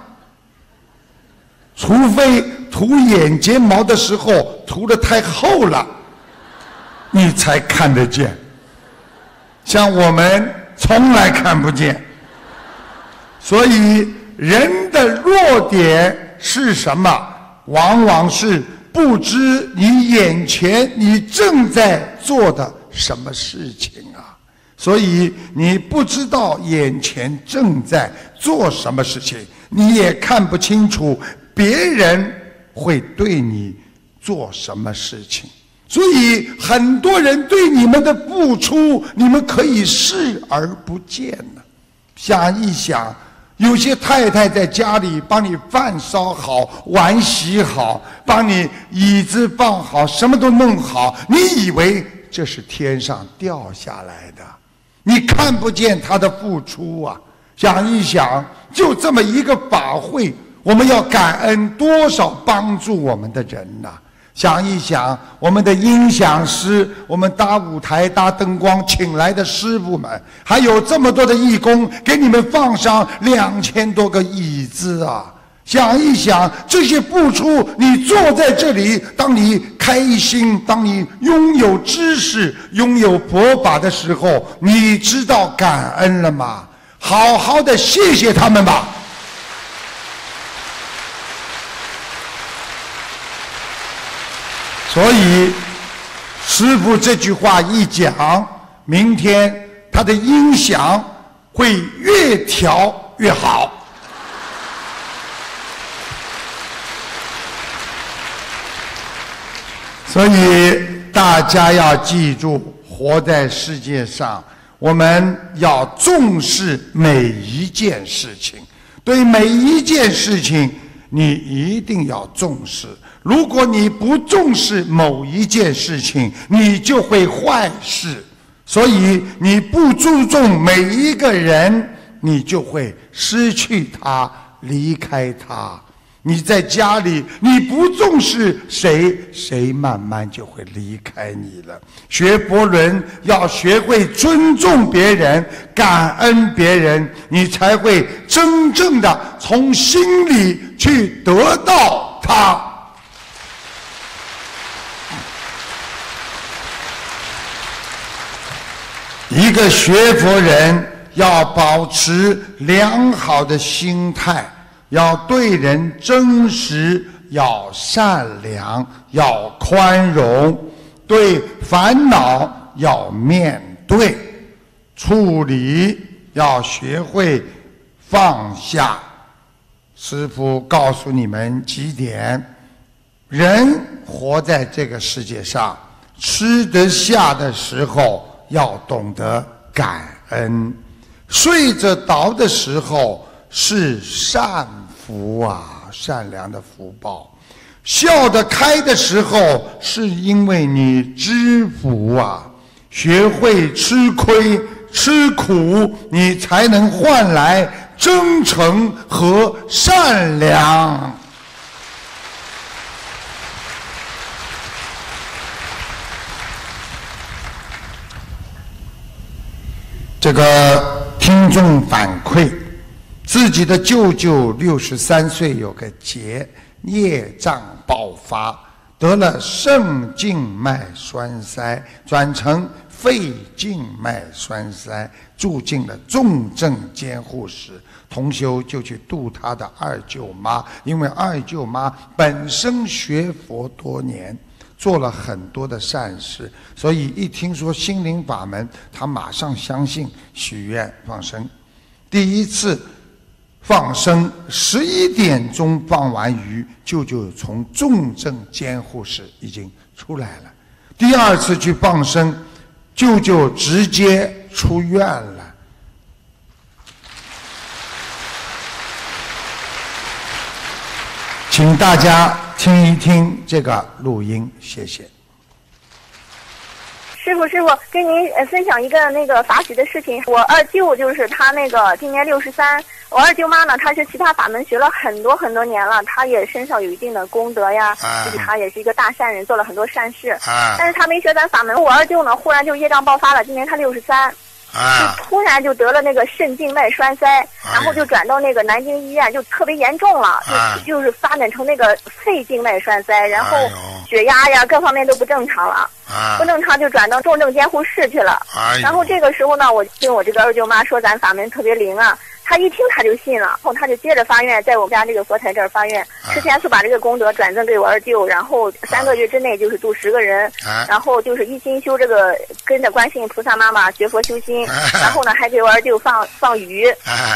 除非涂眼睫毛的时候涂的太厚了，你才看得见。像我们。从来看不见，所以人的弱点是什么？往往是不知你眼前你正在做的什么事情啊！所以你不知道眼前正在做什么事情，你也看不清楚别人会对你做什么事情。所以很多人对你们的付出，你们可以视而不见呢。想一想，有些太太在家里帮你饭烧好、碗洗好，帮你椅子放好，什么都弄好，你以为这是天上掉下来的？你看不见她的付出啊！想一想，就这么一个法会，我们要感恩多少帮助我们的人呐！想一想，我们的音响师，我们搭舞台、搭灯光请来的师傅们，还有这么多的义工，给你们放上两千多个椅子啊！想一想，这些付出，你坐在这里，当你开心，当你拥有知识、拥有佛法的时候，你知道感恩了吗？好好的谢谢他们吧。所以，师傅这句话一讲，明天他的音响会越调越好。所以大家要记住，活在世界上，我们要重视每一件事情。对每一件事情，你一定要重视。如果你不重视某一件事情，你就会坏事。所以你不注重每一个人，你就会失去他，离开他。你在家里你不重视谁，谁慢慢就会离开你了。学佛人要学会尊重别人，感恩别人，你才会真正的从心里去得到他。一个学佛人要保持良好的心态，要对人真实，要善良，要宽容，对烦恼要面对，处理要学会放下。师父告诉你们几点：人活在这个世界上，吃得下的时候。要懂得感恩，睡着着的时候是善福啊，善良的福报；笑得开的时候，是因为你知福啊。学会吃亏、吃苦，你才能换来真诚和善良。这个听众反馈，自己的舅舅六十三岁有个劫，业障爆发，得了肾静脉栓塞，转成肺静脉栓塞，住进了重症监护室。同修就去度他的二舅妈，因为二舅妈本身学佛多年。做了很多的善事，所以一听说心灵法门，他马上相信，许愿放生。第一次放生，十一点钟放完鱼，舅舅从重症监护室已经出来了。第二次去放生，舅舅直接出院了。请大家。听一听这个录音，谢谢。师傅，师傅，跟您分享一个那个法喜的事情。我二舅就是他那个今年六十三，我二舅妈呢，她是其他法门学了很多很多年了，她也身上有一定的功德呀，就是她也是一个大善人，做了很多善事。但是她没学咱法门。我二舅呢，忽然就业障爆发了，今年他六十三。就突然就得了那个肾静脉栓塞，然后就转到那个南京医院，就特别严重了，就就是发展成那个肺静脉栓塞，然后血压呀各方面都不正常了，不正常就转到重症监护室去了。然后这个时候呢，我听我这个二舅妈说，咱法门特别灵啊。他一听他就信了，然后他就接着发愿，在我们家这个佛台这儿发愿，之前是把这个功德转赠给我二舅，然后三个月之内就是度十个人，然后就是一心修这个，跟着观世音菩萨妈妈学佛修心，然后呢还给我二舅放放鱼，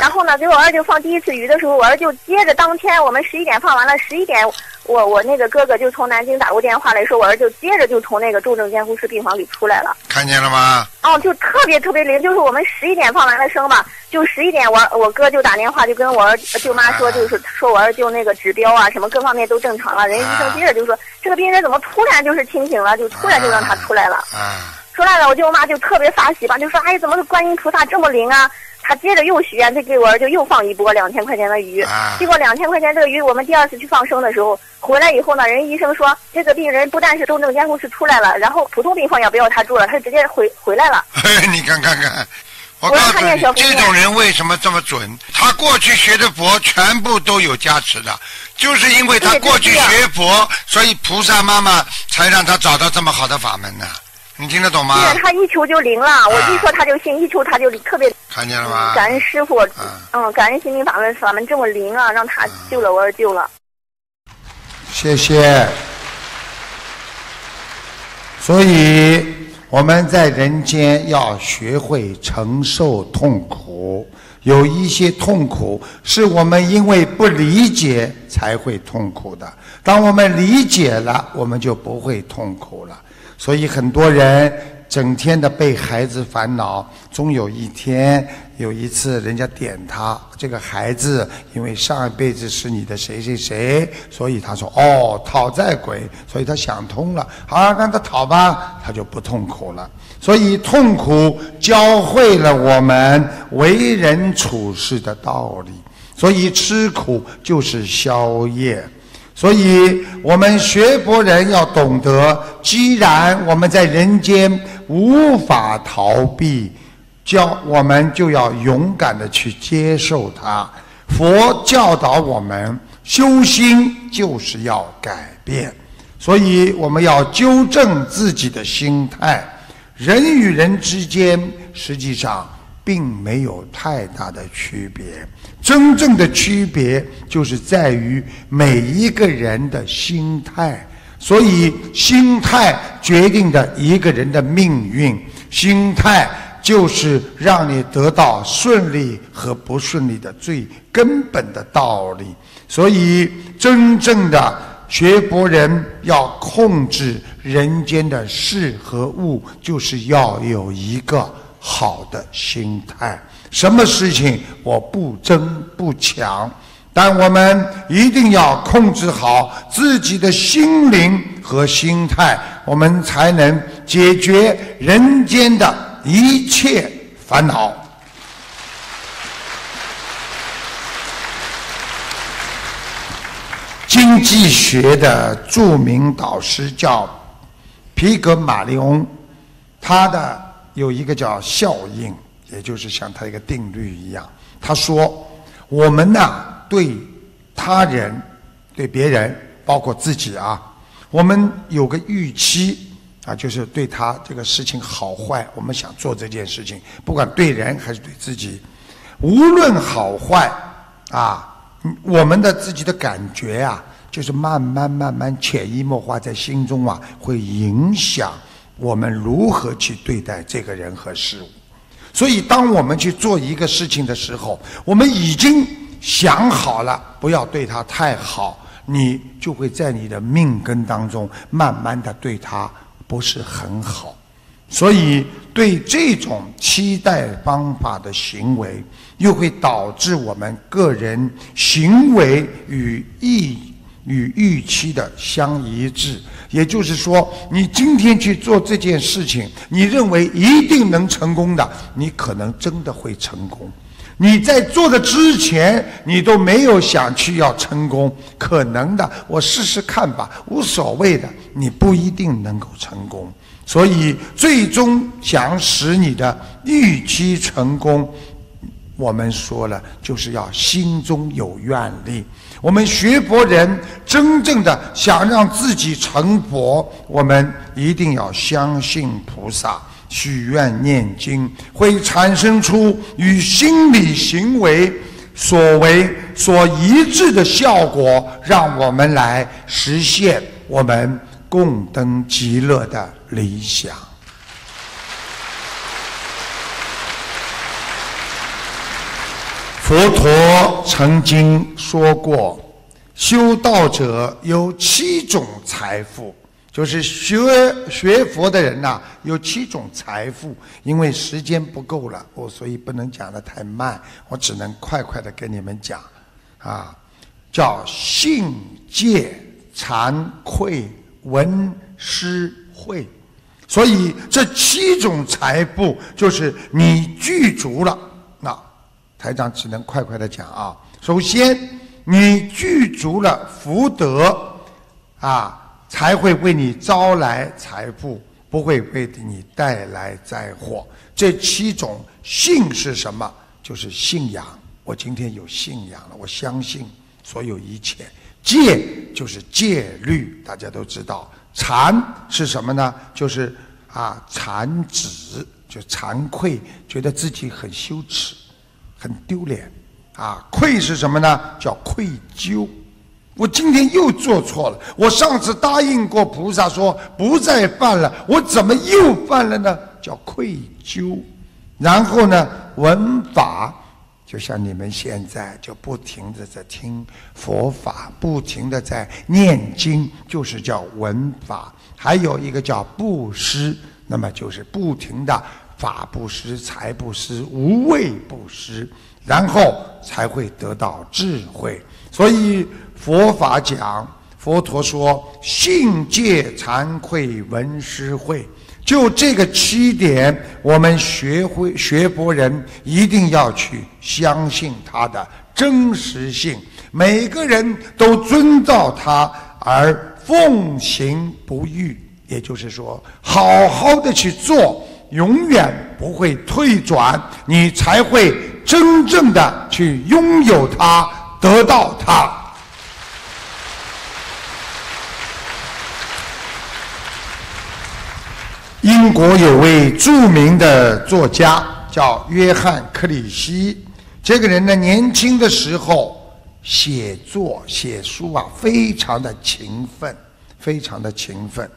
然后呢给我二舅放第一次鱼的时候，我二舅接着当天我们十一点放完了，十一点我我那个哥哥就从南京打过电话来说，我儿子接着就从那个重症监护室病房里出来了。看见了吗？哦，就特别特别灵，就是我们十一点放完了声嘛，就十一点我我哥就打电话就跟我儿舅妈说，就是说我儿就那个指标啊什么各方面都正常了，人家医生接着就说这个病人怎么突然就是清醒了，就突然就让他出来了。啊。出来了，我舅妈就特别发喜吧，就说哎怎么观音菩萨这么灵啊？他接着又许愿，他给我儿子又放一波两千块钱的鱼。结果两千块钱这个鱼，我们第二次去放生的时候回来以后呢，人医生说这个病人不但是重症监护室出来了，然后普通病房也不要他住了，他直接回回来了。你看看看，我告诉你，这种人为什么这么准？他过去学的佛全部都有加持的，就是因为他过去学佛，所以菩萨妈妈才让他找到这么好的法门呢。你听得懂吗？对，他一求就灵了，我一说他就信，一求他就特别。看见了吗？感恩师傅，嗯，感恩心灵法门，法门这么灵啊，让他救了我儿救了。谢谢。所以我们在人间要学会承受痛苦，有一些痛苦是我们因为不理解才会痛苦的，当我们理解了，我们就不会痛苦了。所以很多人整天的被孩子烦恼，终有一天，有一次人家点他这个孩子，因为上一辈子是你的谁谁谁，所以他说哦讨债鬼，所以他想通了，好让他讨吧，他就不痛苦了。所以痛苦教会了我们为人处事的道理，所以吃苦就是宵夜。所以，我们学佛人要懂得，既然我们在人间无法逃避，教我们就要勇敢的去接受它。佛教导我们，修心就是要改变，所以我们要纠正自己的心态。人与人之间，实际上。并没有太大的区别，真正的区别就是在于每一个人的心态。所以，心态决定着一个人的命运，心态就是让你得到顺利和不顺利的最根本的道理。所以，真正的学佛人要控制人间的事和物，就是要有一个。好的心态，什么事情我不争不抢，但我们一定要控制好自己的心灵和心态，我们才能解决人间的一切烦恼。经济学的著名导师叫皮格马利翁，他的。有一个叫效应，也就是像他一个定律一样。他说：“我们呢，对他人、对别人，包括自己啊，我们有个预期啊，就是对他这个事情好坏，我们想做这件事情，不管对人还是对自己，无论好坏啊，我们的自己的感觉呀，就是慢慢慢慢潜移默化在心中啊，会影响。”我们如何去对待这个人和事物？所以，当我们去做一个事情的时候，我们已经想好了，不要对他太好，你就会在你的命根当中慢慢的对他不是很好。所以，对这种期待方法的行为，又会导致我们个人行为与意与预期的相一致。也就是说，你今天去做这件事情，你认为一定能成功的，你可能真的会成功。你在做的之前，你都没有想去要成功，可能的，我试试看吧，无所谓的，你不一定能够成功。所以，最终想使你的预期成功，我们说了，就是要心中有愿力。我们学佛人真正的想让自己成佛，我们一定要相信菩萨，许愿念经会产生出与心理行为所为所一致的效果，让我们来实现我们共登极乐的理想。佛陀曾经说过：“修道者有七种财富，就是学学佛的人呐，有七种财富。因为时间不够了，我所以不能讲的太慢，我只能快快的跟你们讲，啊，叫信戒惭愧闻施慧。所以这七种财富就是你具足了。台长只能快快的讲啊，首先。你具足了福德，啊，才会为你招来财富，不会为你带来灾祸。这七种信是什么？就是信仰。我今天有信仰了，我相信所有一切。戒就是戒律，大家都知道。惭是什么呢？就是啊，惭耻，就惭愧，觉得自己很羞耻，很丢脸。啊，愧是什么呢？叫愧疚。我今天又做错了。我上次答应过菩萨说不再犯了，我怎么又犯了呢？叫愧疚。然后呢，闻法，就像你们现在就不停的在听佛法，不停的在念经，就是叫闻法。还有一个叫布施，那么就是不停的法布施、财布施、无畏布施。然后才会得到智慧，所以佛法讲，佛陀说信戒惭愧闻施慧，就这个七点，我们学会学佛人一定要去相信它的真实性，每个人都遵照它而奉行不渝，也就是说，好好的去做，永远不会退转，你才会。真正的去拥有它，得到它。英国有位著名的作家叫约翰·克里希，这个人呢，年轻的时候写作写书啊，非常的勤奋，非常的勤奋，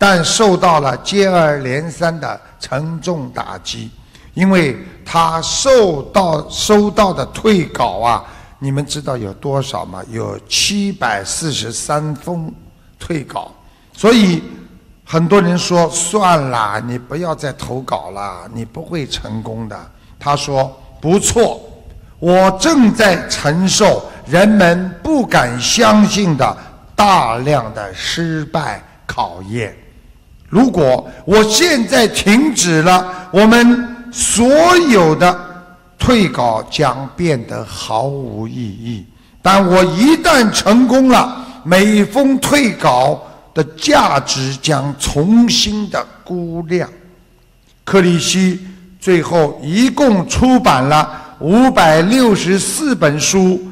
但受到了接二连三的沉重打击。因为他受到收到的退稿啊，你们知道有多少吗？有七百四十三封退稿，所以很多人说算了，你不要再投稿了，你不会成功的。他说不错，我正在承受人们不敢相信的大量的失败考验。如果我现在停止了，我们。所有的退稿将变得毫无意义，但我一旦成功了，每封退稿的价值将重新的估量。克里希最后一共出版了五百六十四本书，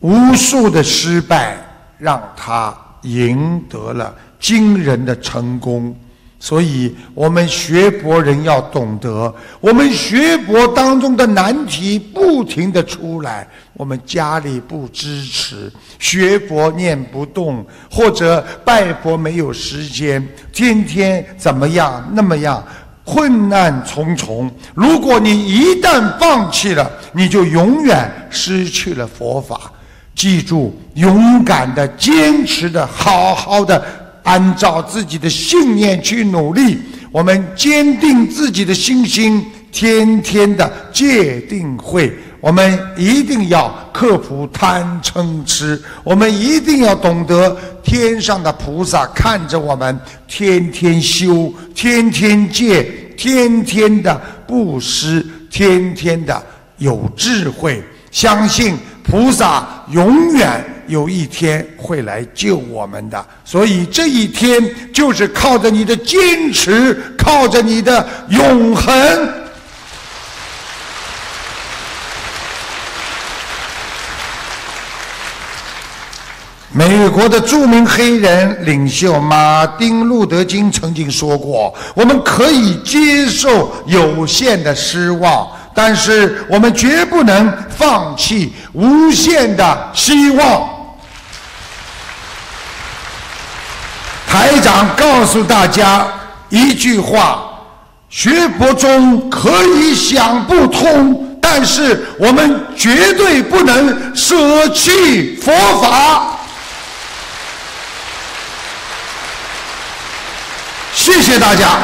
无数的失败让他赢得了惊人的成功。所以，我们学佛人要懂得，我们学佛当中的难题不停的出来。我们家里不支持，学佛念不动，或者拜佛没有时间，天天怎么样那么样，困难重重。如果你一旦放弃了，你就永远失去了佛法。记住，勇敢的、坚持的、好好的。按照自己的信念去努力，我们坚定自己的信心，天天的戒定慧。我们一定要克服贪嗔痴，我们一定要懂得天上的菩萨看着我们，天天修，天天戒，天天的布施，天天的有智慧，相信菩萨永远。有一天会来救我们的，所以这一天就是靠着你的坚持，靠着你的永恒。美国的著名黑人领袖马丁·路德·金曾经说过：“我们可以接受有限的失望，但是我们绝不能放弃无限的希望。”台长告诉大家一句话：学佛中可以想不通，但是我们绝对不能舍弃佛法。谢谢大家。